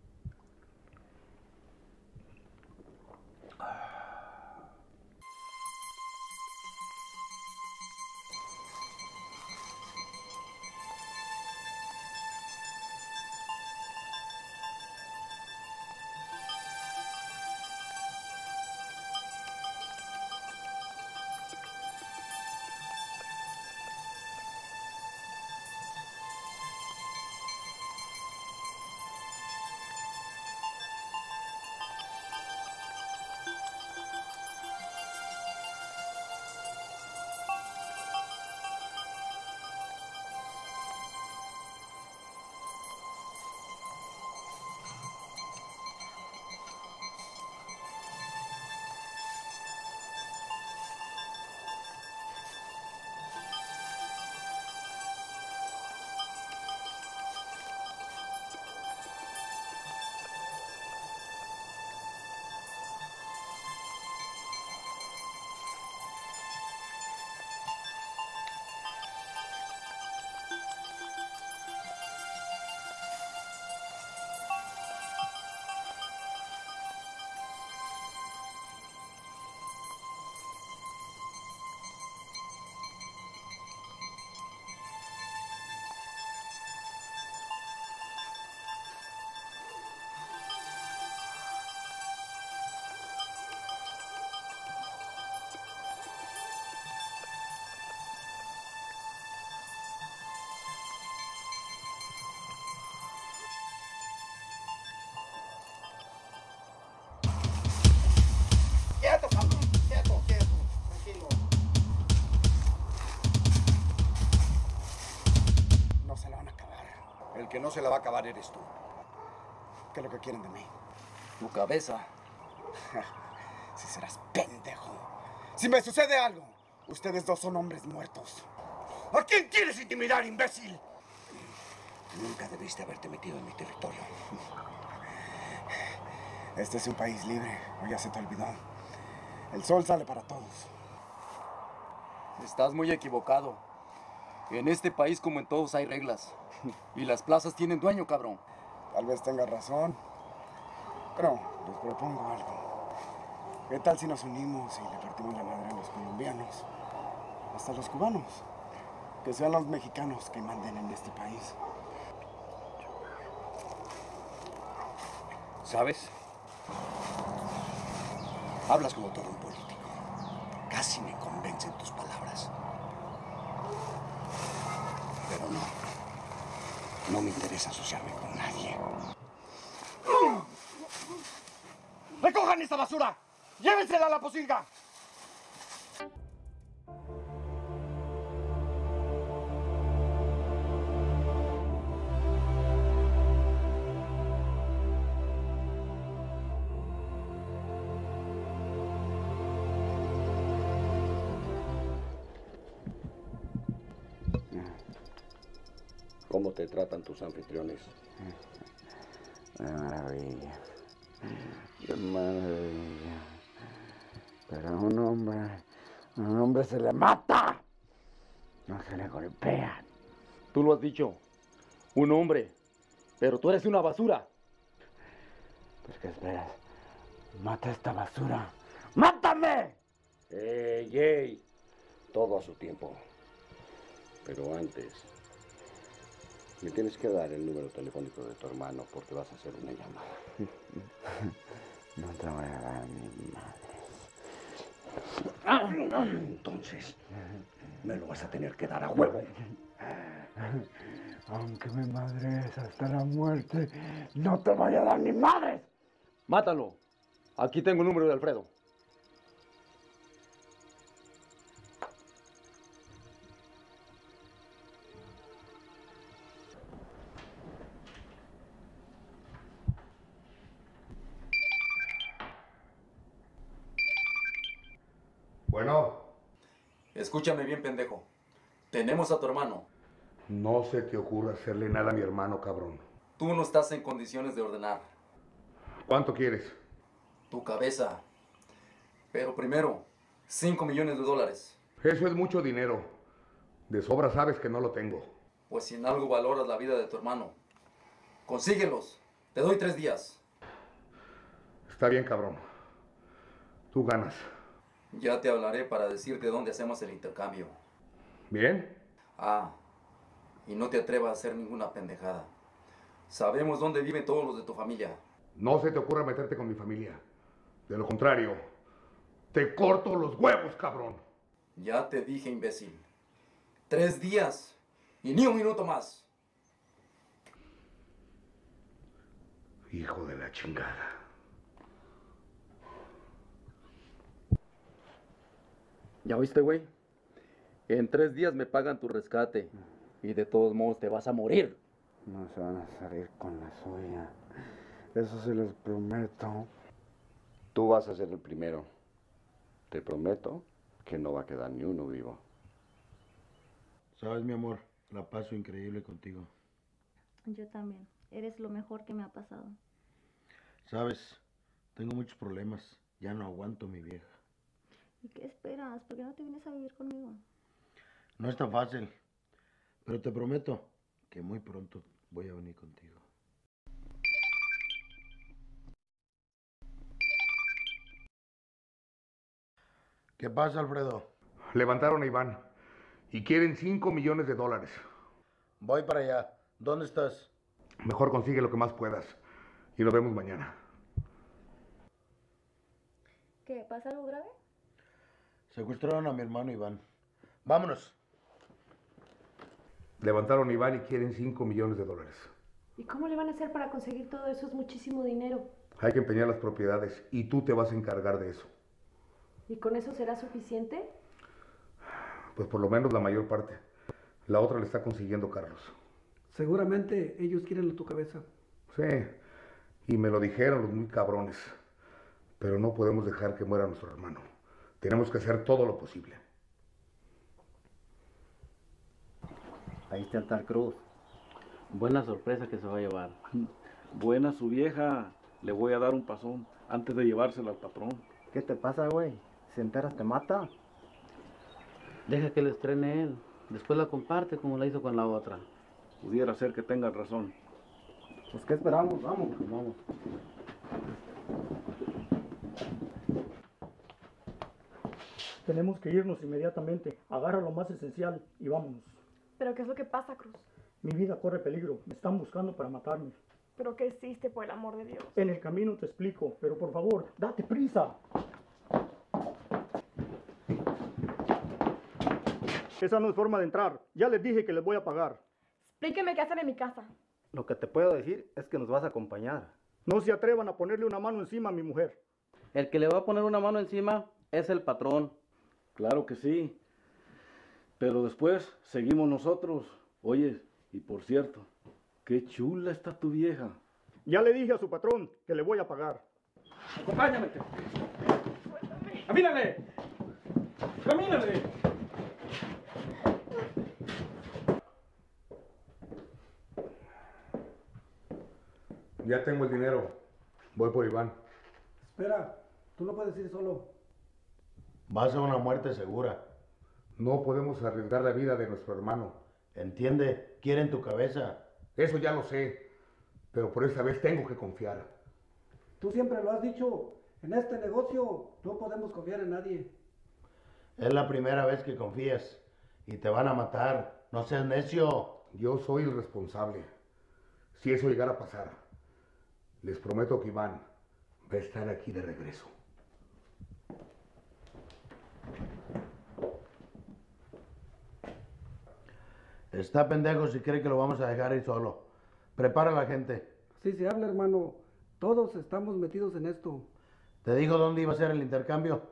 No se la va a acabar eres tú. ¿Qué es lo que quieren de mí? Tu cabeza. si serás pendejo. Si me sucede algo, ustedes dos son hombres muertos. ¿A quién quieres intimidar, imbécil? Nunca debiste haberte metido en mi territorio. Este es un país libre, o ya se te olvidó. El sol sale para todos. Estás muy equivocado. En este país, como en todos, hay reglas. Y las plazas tienen dueño, cabrón. Tal vez tengas razón. Pero les propongo algo. ¿Qué tal si nos unimos y le partimos la madre a los colombianos? Hasta los cubanos. Que sean los mexicanos que manden en este país. ¿Sabes? Hablas como todo un político. Casi me convencen tus palabras. Pero no. No me interesa asociarme con nadie. ¡Recojan esta basura! ¡Llévensela a la posilga! Tus anfitriones? De maravilla. De maravilla. Pero a un hombre, a un hombre se le mata. No se le golpea. Tú lo has dicho. Un hombre. Pero tú eres una basura. Pues qué esperas. Mata esta basura. ¡Mátame! ¡Ey, ey! Todo a su tiempo. Pero antes, me tienes que dar el número telefónico de tu hermano porque vas a hacer una llamada. No te voy a dar mi madre. Entonces, me lo vas a tener que dar a huevo. Aunque me madres hasta la muerte, no te voy a dar ni madres. Mátalo. Aquí tengo el número de Alfredo. Escúchame bien, pendejo. Tenemos a tu hermano. no se te ocurra hacerle nada a mi hermano, cabrón. Tú no estás en condiciones de ordenar. ¿Cuánto quieres? Tu cabeza. Pero primero, 5 millones de dólares. Eso es mucho dinero. De sobra sabes que no lo tengo. Pues si en algo valoras la vida de tu hermano, consíguelos. Te doy tres días. Está bien, cabrón. Tú ganas. Ya te hablaré para decirte dónde hacemos el intercambio. ¿Bien? Ah, y no te atrevas a hacer ninguna pendejada. Sabemos dónde viven todos los de tu familia. No se te ocurra meterte con mi familia. De lo contrario, te corto los huevos, cabrón. Ya te dije, imbécil. Tres días y ni un minuto más. Hijo de la chingada. ¿Ya oíste, güey? En tres días me pagan tu rescate. Y de todos modos te vas a morir. No se van a salir con la suya. Eso se los prometo. Tú vas a ser el primero. Te prometo que no va a quedar ni uno vivo. Sabes, mi amor, la paso increíble contigo. Yo también. Eres lo mejor que me ha pasado. Sabes, tengo muchos problemas. Ya no aguanto mi vieja. ¿Y qué esperas? ¿Por qué no te vienes a vivir conmigo? No es tan fácil, pero te prometo que muy pronto voy a venir contigo. ¿Qué pasa, Alfredo? Levantaron a Iván y quieren 5 millones de dólares. Voy para allá. ¿Dónde estás? Mejor consigue lo que más puedas y nos vemos mañana. ¿Qué? ¿Pasa algo grave? Secuestraron a mi hermano Iván. Vámonos. Levantaron a Iván y quieren 5 millones de dólares. ¿Y cómo le van a hacer para conseguir todo eso? Es muchísimo dinero. Hay que empeñar las propiedades y tú te vas a encargar de eso. ¿Y con eso será suficiente? Pues por lo menos la mayor parte. La otra le está consiguiendo Carlos. Seguramente ellos quieren tu cabeza. Sí, y me lo dijeron los muy cabrones. Pero no podemos dejar que muera nuestro hermano. Tenemos que hacer todo lo posible. Ahí está el tal Cruz. Buena sorpresa que se va a llevar. Buena su vieja. Le voy a dar un pasón antes de llevársela al patrón. ¿Qué te pasa, güey? Si enteras te mata. Deja que le estrene él. Después la comparte como la hizo con la otra. Pudiera ser que tenga razón. Pues, ¿qué esperamos? Vamos, vamos. Tenemos que irnos inmediatamente. Agarra lo más esencial y vámonos. ¿Pero qué es lo que pasa, Cruz? Mi vida corre peligro. Me están buscando para matarme. ¿Pero qué hiciste, por el amor de Dios? En el camino te explico, pero por favor, date prisa. Esa no es forma de entrar. Ya les dije que les voy a pagar. Explíqueme qué hacen en mi casa. Lo que te puedo decir es que nos vas a acompañar. No se atrevan a ponerle una mano encima a mi mujer. El que le va a poner una mano encima es el patrón. Claro que sí. Pero después seguimos nosotros. Oye, y por cierto, qué chula está tu vieja. Ya le dije a su patrón que le voy a pagar. Acompáñame. ¡Camínale! ¡Camínale! Ya tengo el dinero. Voy por Iván. Espera, tú no puedes ir solo. Va a ser una muerte segura. No podemos arriesgar la vida de nuestro hermano. ¿Entiende? Quieren tu cabeza. Eso ya lo sé. Pero por esta vez tengo que confiar. Tú siempre lo has dicho. En este negocio no podemos confiar en nadie. Es la primera vez que confías. Y te van a matar. No seas necio. Yo soy el responsable. Si eso llegara a pasar, les prometo que Iván va a estar aquí de regreso. Está pendejo si cree que lo vamos a dejar ahí solo. Prepara a la gente. Sí se habla, hermano. Todos estamos metidos en esto. ¿Te dijo dónde iba a ser el intercambio?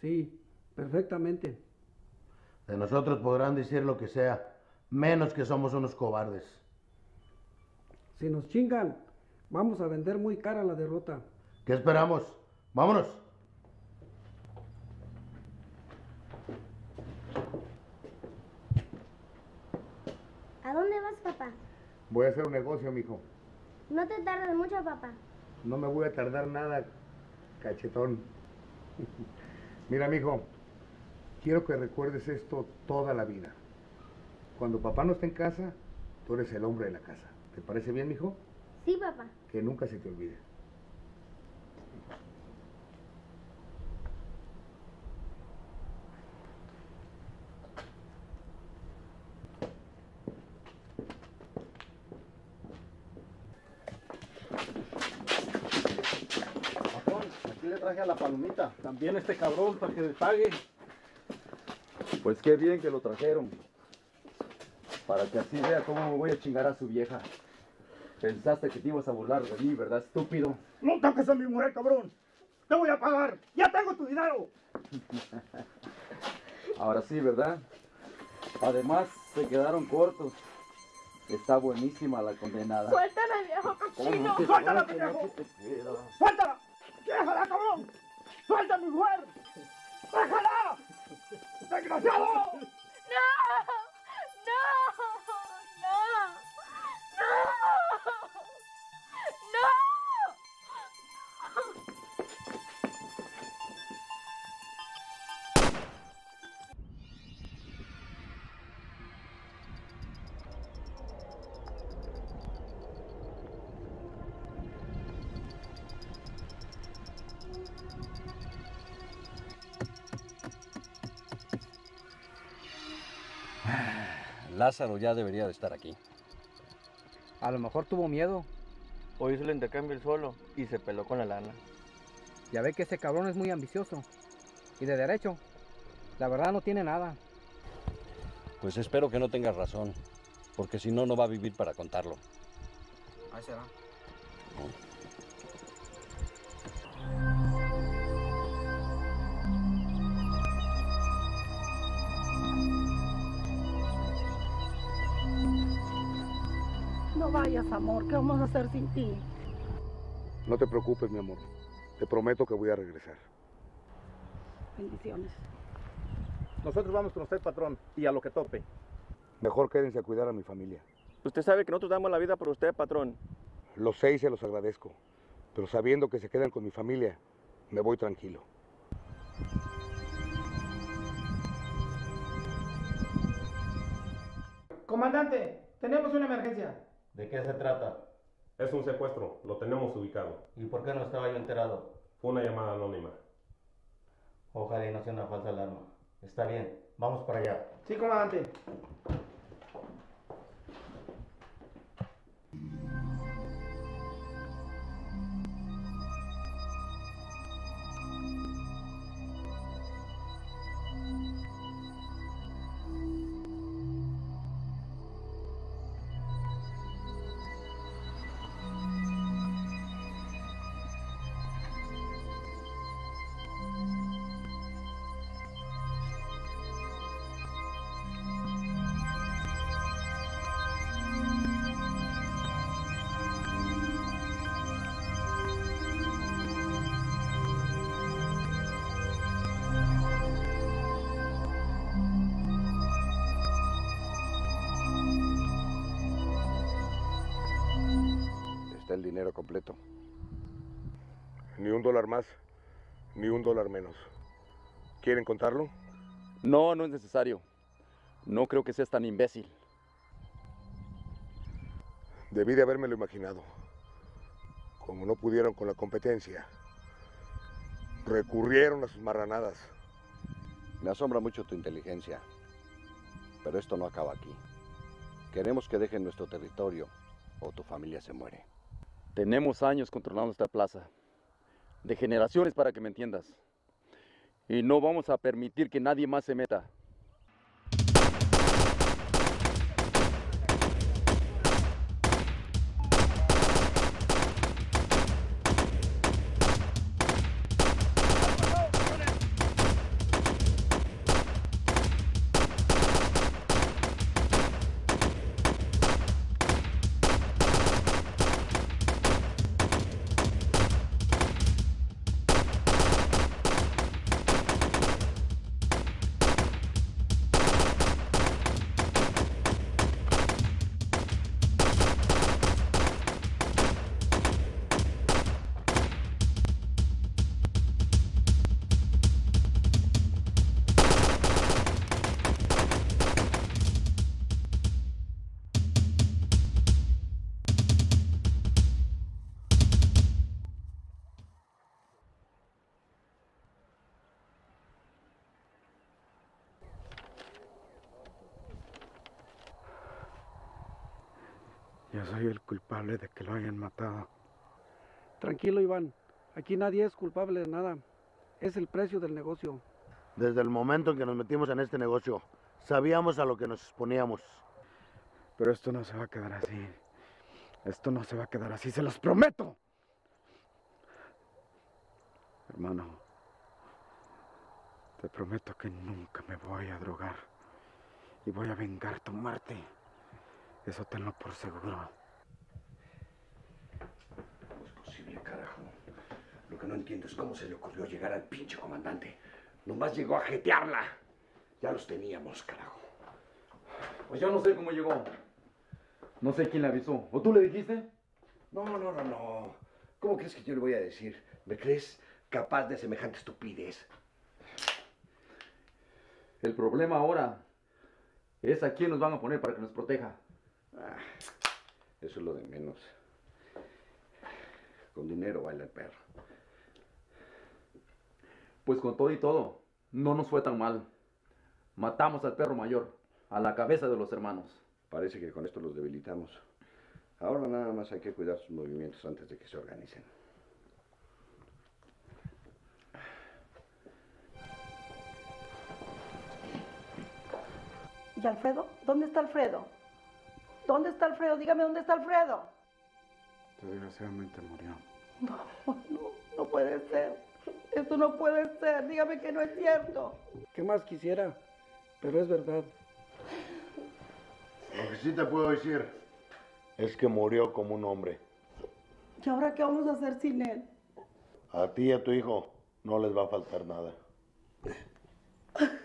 Sí, perfectamente. De nosotros podrán decir lo que sea, menos que somos unos cobardes. Si nos chingan, vamos a vender muy cara la derrota. ¿Qué esperamos? Vámonos. ¿A dónde vas, papá? Voy a hacer un negocio, mijo. No te tardes mucho, papá. No me voy a tardar nada, cachetón. Mira, mijo, quiero que recuerdes esto toda la vida. Cuando papá no está en casa, tú eres el hombre de la casa. ¿Te parece bien, mijo? Sí, papá. Que nunca se te olvide. Aquí le También este cabrón para que le pague. Pues qué bien que lo trajeron. Para que así vea cómo me voy a chingar a su vieja. Pensaste que te ibas a burlar de mí, ¿verdad, estúpido? No toques a mi mujer, cabrón. Te voy a pagar. Ya tengo tu dinero. Ahora sí, ¿verdad? Además, se quedaron cortos. Está buenísima la condenada. ¡Suéltala, viejo ¿Cómo cochino! ¡Suéltala, queda. ¡Suéltala! ¡Déjala, cabrón! ¡Suelta a mi mujer! ¡Déjala! ¡Desgraciado! ¡No! Lázaro ya debería de estar aquí. A lo mejor tuvo miedo. O hizo el intercambio él solo y se peló con la lana. Ya ve que ese cabrón es muy ambicioso. Y de derecho. La verdad no tiene nada. Pues espero que no tengas razón, porque si no, no va a vivir para contarlo. Ahí será. No vayas, amor. ¿Qué vamos a hacer sin ti? No te preocupes, mi amor. Te prometo que voy a regresar. Bendiciones. Nosotros vamos con usted, patrón, y a lo que tope. Mejor quédense a cuidar a mi familia. Usted sabe que nosotros damos la vida por usted, patrón. Los seis se los agradezco. Pero sabiendo que se quedan con mi familia, me voy tranquilo. Comandante, tenemos una emergencia. ¿De qué se trata? Es un secuestro, lo tenemos ubicado. ¿Y por qué no estaba yo enterado? Fue una llamada anónima. Ojalá y no sea una falsa alarma. Está bien, vamos para allá. Sí, comandante. Un dólar menos. ¿Quieren contarlo? No, no es necesario. No creo que seas tan imbécil. Debí de habérmelo imaginado. Como no pudieron con la competencia, recurrieron a sus marranadas. Me asombra mucho tu inteligencia. Pero esto no acaba aquí. Queremos que dejen nuestro territorio o tu familia se muere. Tenemos años controlando esta plaza. De generaciones para que me entiendas. Y no vamos a permitir que nadie más se meta. Culpable de que lo hayan matado. Tranquilo, Iván. Aquí nadie es culpable de nada. Es el precio del negocio. Desde el momento en que nos metimos en este negocio, sabíamos a lo que nos exponíamos. Pero esto no se va a quedar así. Esto no se va a quedar así, se los prometo. Hermano, te prometo que nunca me voy a drogar. Y voy a vengar tu muerte. Eso tenlo por seguro. ¿Cómo es posible, carajo? Lo que no entiendo es cómo se le ocurrió llegar al pinche comandante. Nomás llegó a jetearla. Ya los teníamos, carajo. Pues yo no sé cómo llegó. No sé quién le avisó. ¿O tú le dijiste? No, no, no, no. ¿Cómo crees que yo le voy a decir? ¿Me crees capaz de semejante estupidez? El problema ahora es a quién nos van a poner para que nos proteja. Ah, eso es lo de menos. Con dinero baila el perro. Pues con todo y todo, no nos fue tan mal. Matamos al perro mayor, a la cabeza de los hermanos. Parece que con esto los debilitamos. Ahora nada más hay que cuidar sus movimientos antes de que se organicen. ¿Y Alfredo? ¿Dónde está Alfredo? ¿Dónde está Alfredo? Dígame dónde está Alfredo. Desgraciadamente murió. No, no, no puede ser. Esto no puede ser. Dígame que no es cierto. ¿Qué más quisiera? Pero es verdad. Lo que sí te puedo decir es que murió como un hombre. ¿Y ahora qué vamos a hacer sin él? A ti y a tu hijo no les va a faltar nada.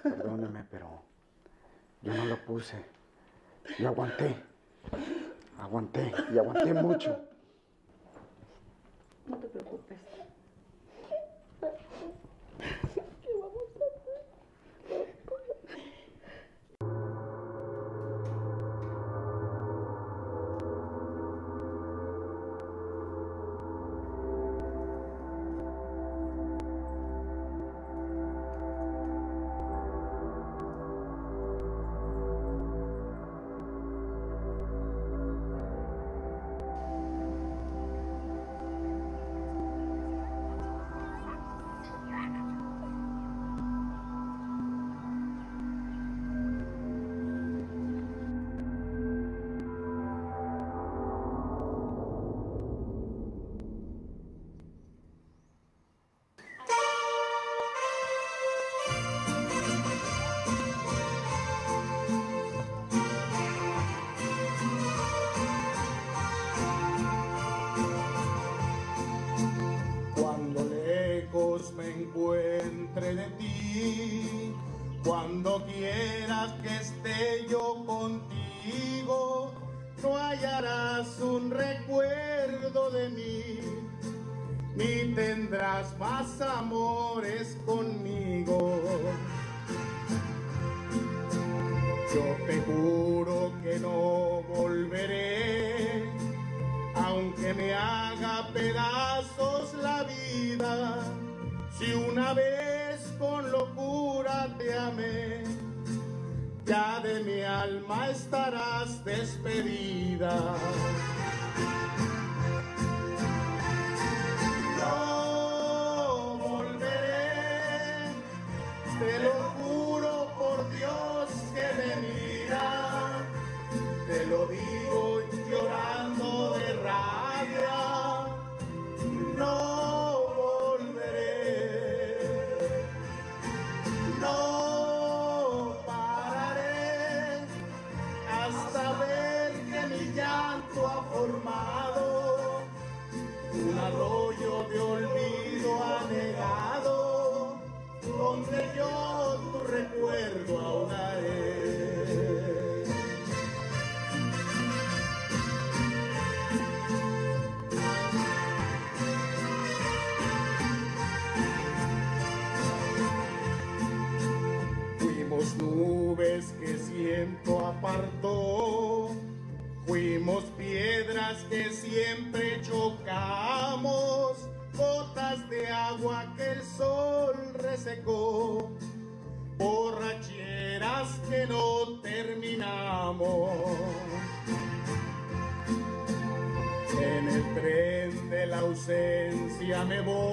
Perdóneme, pero yo no lo puse. Yo aguanté. Aguanté y aguanté mucho. No te preocupes. Donde yo tu recuerdo ahogaré. Fuimos nubes que siento apartó, fuimos piedras que siempre ausencia me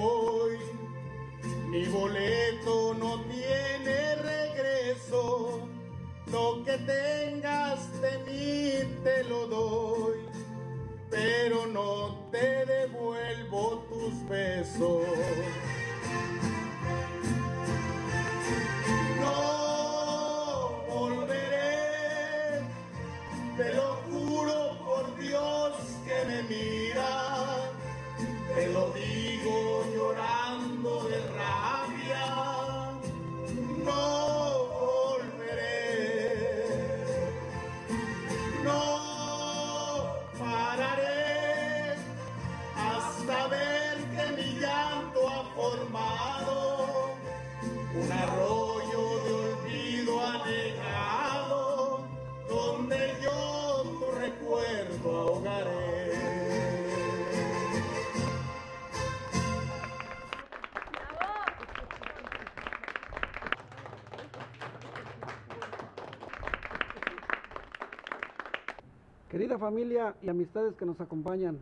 familia y amistades que nos acompañan,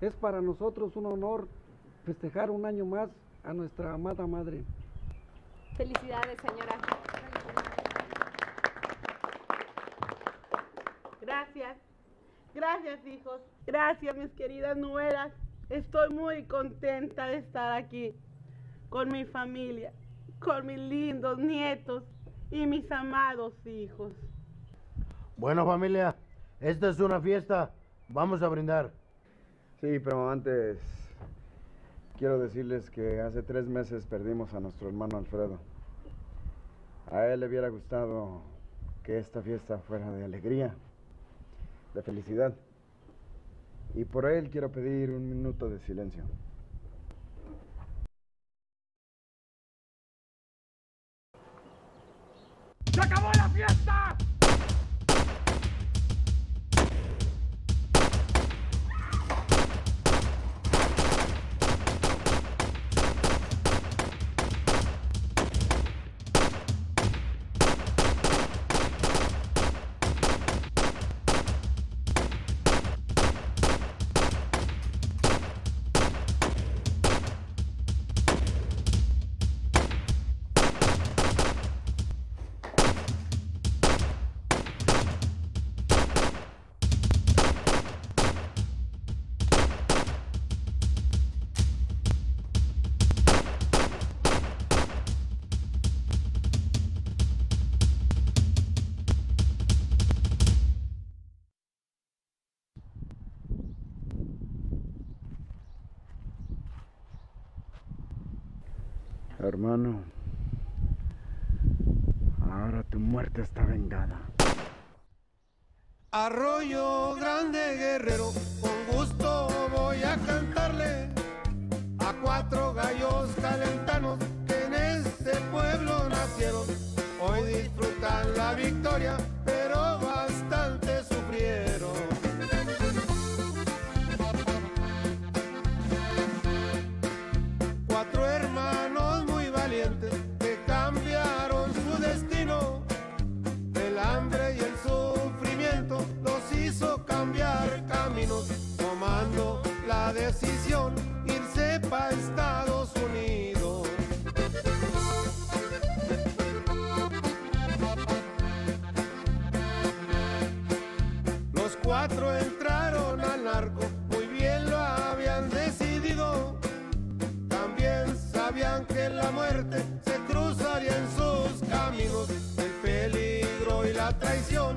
es para nosotros un honor festejar un año más a nuestra amada madre. Felicidades, señora. Gracias. Gracias, hijos. Gracias, mis queridas nueras. Estoy muy contenta de estar aquí con mi familia, con mis lindos nietos y mis amados hijos. Bueno familia, esta es una fiesta Vamos a brindar. Sí, pero antes quiero decirles que hace tres meses perdimos a nuestro hermano Alfredo. A él le hubiera gustado que esta fiesta fuera de alegría, de felicidad. Y por él quiero pedir un minuto de silencio. ¡Se acabó la fiesta! Hermano, ahora tu muerte está vengada. Arroyo grande guerrero, con gusto voy a cantarle a cuatro gallos calentanos que en este pueblo nacieron. Hoy disfrutan la victoria, irse para Estados Unidos. Los cuatro entraron al narco, muy bien lo habían decidido. También sabían que la muerte se cruzaría en sus caminos. El peligro y la traición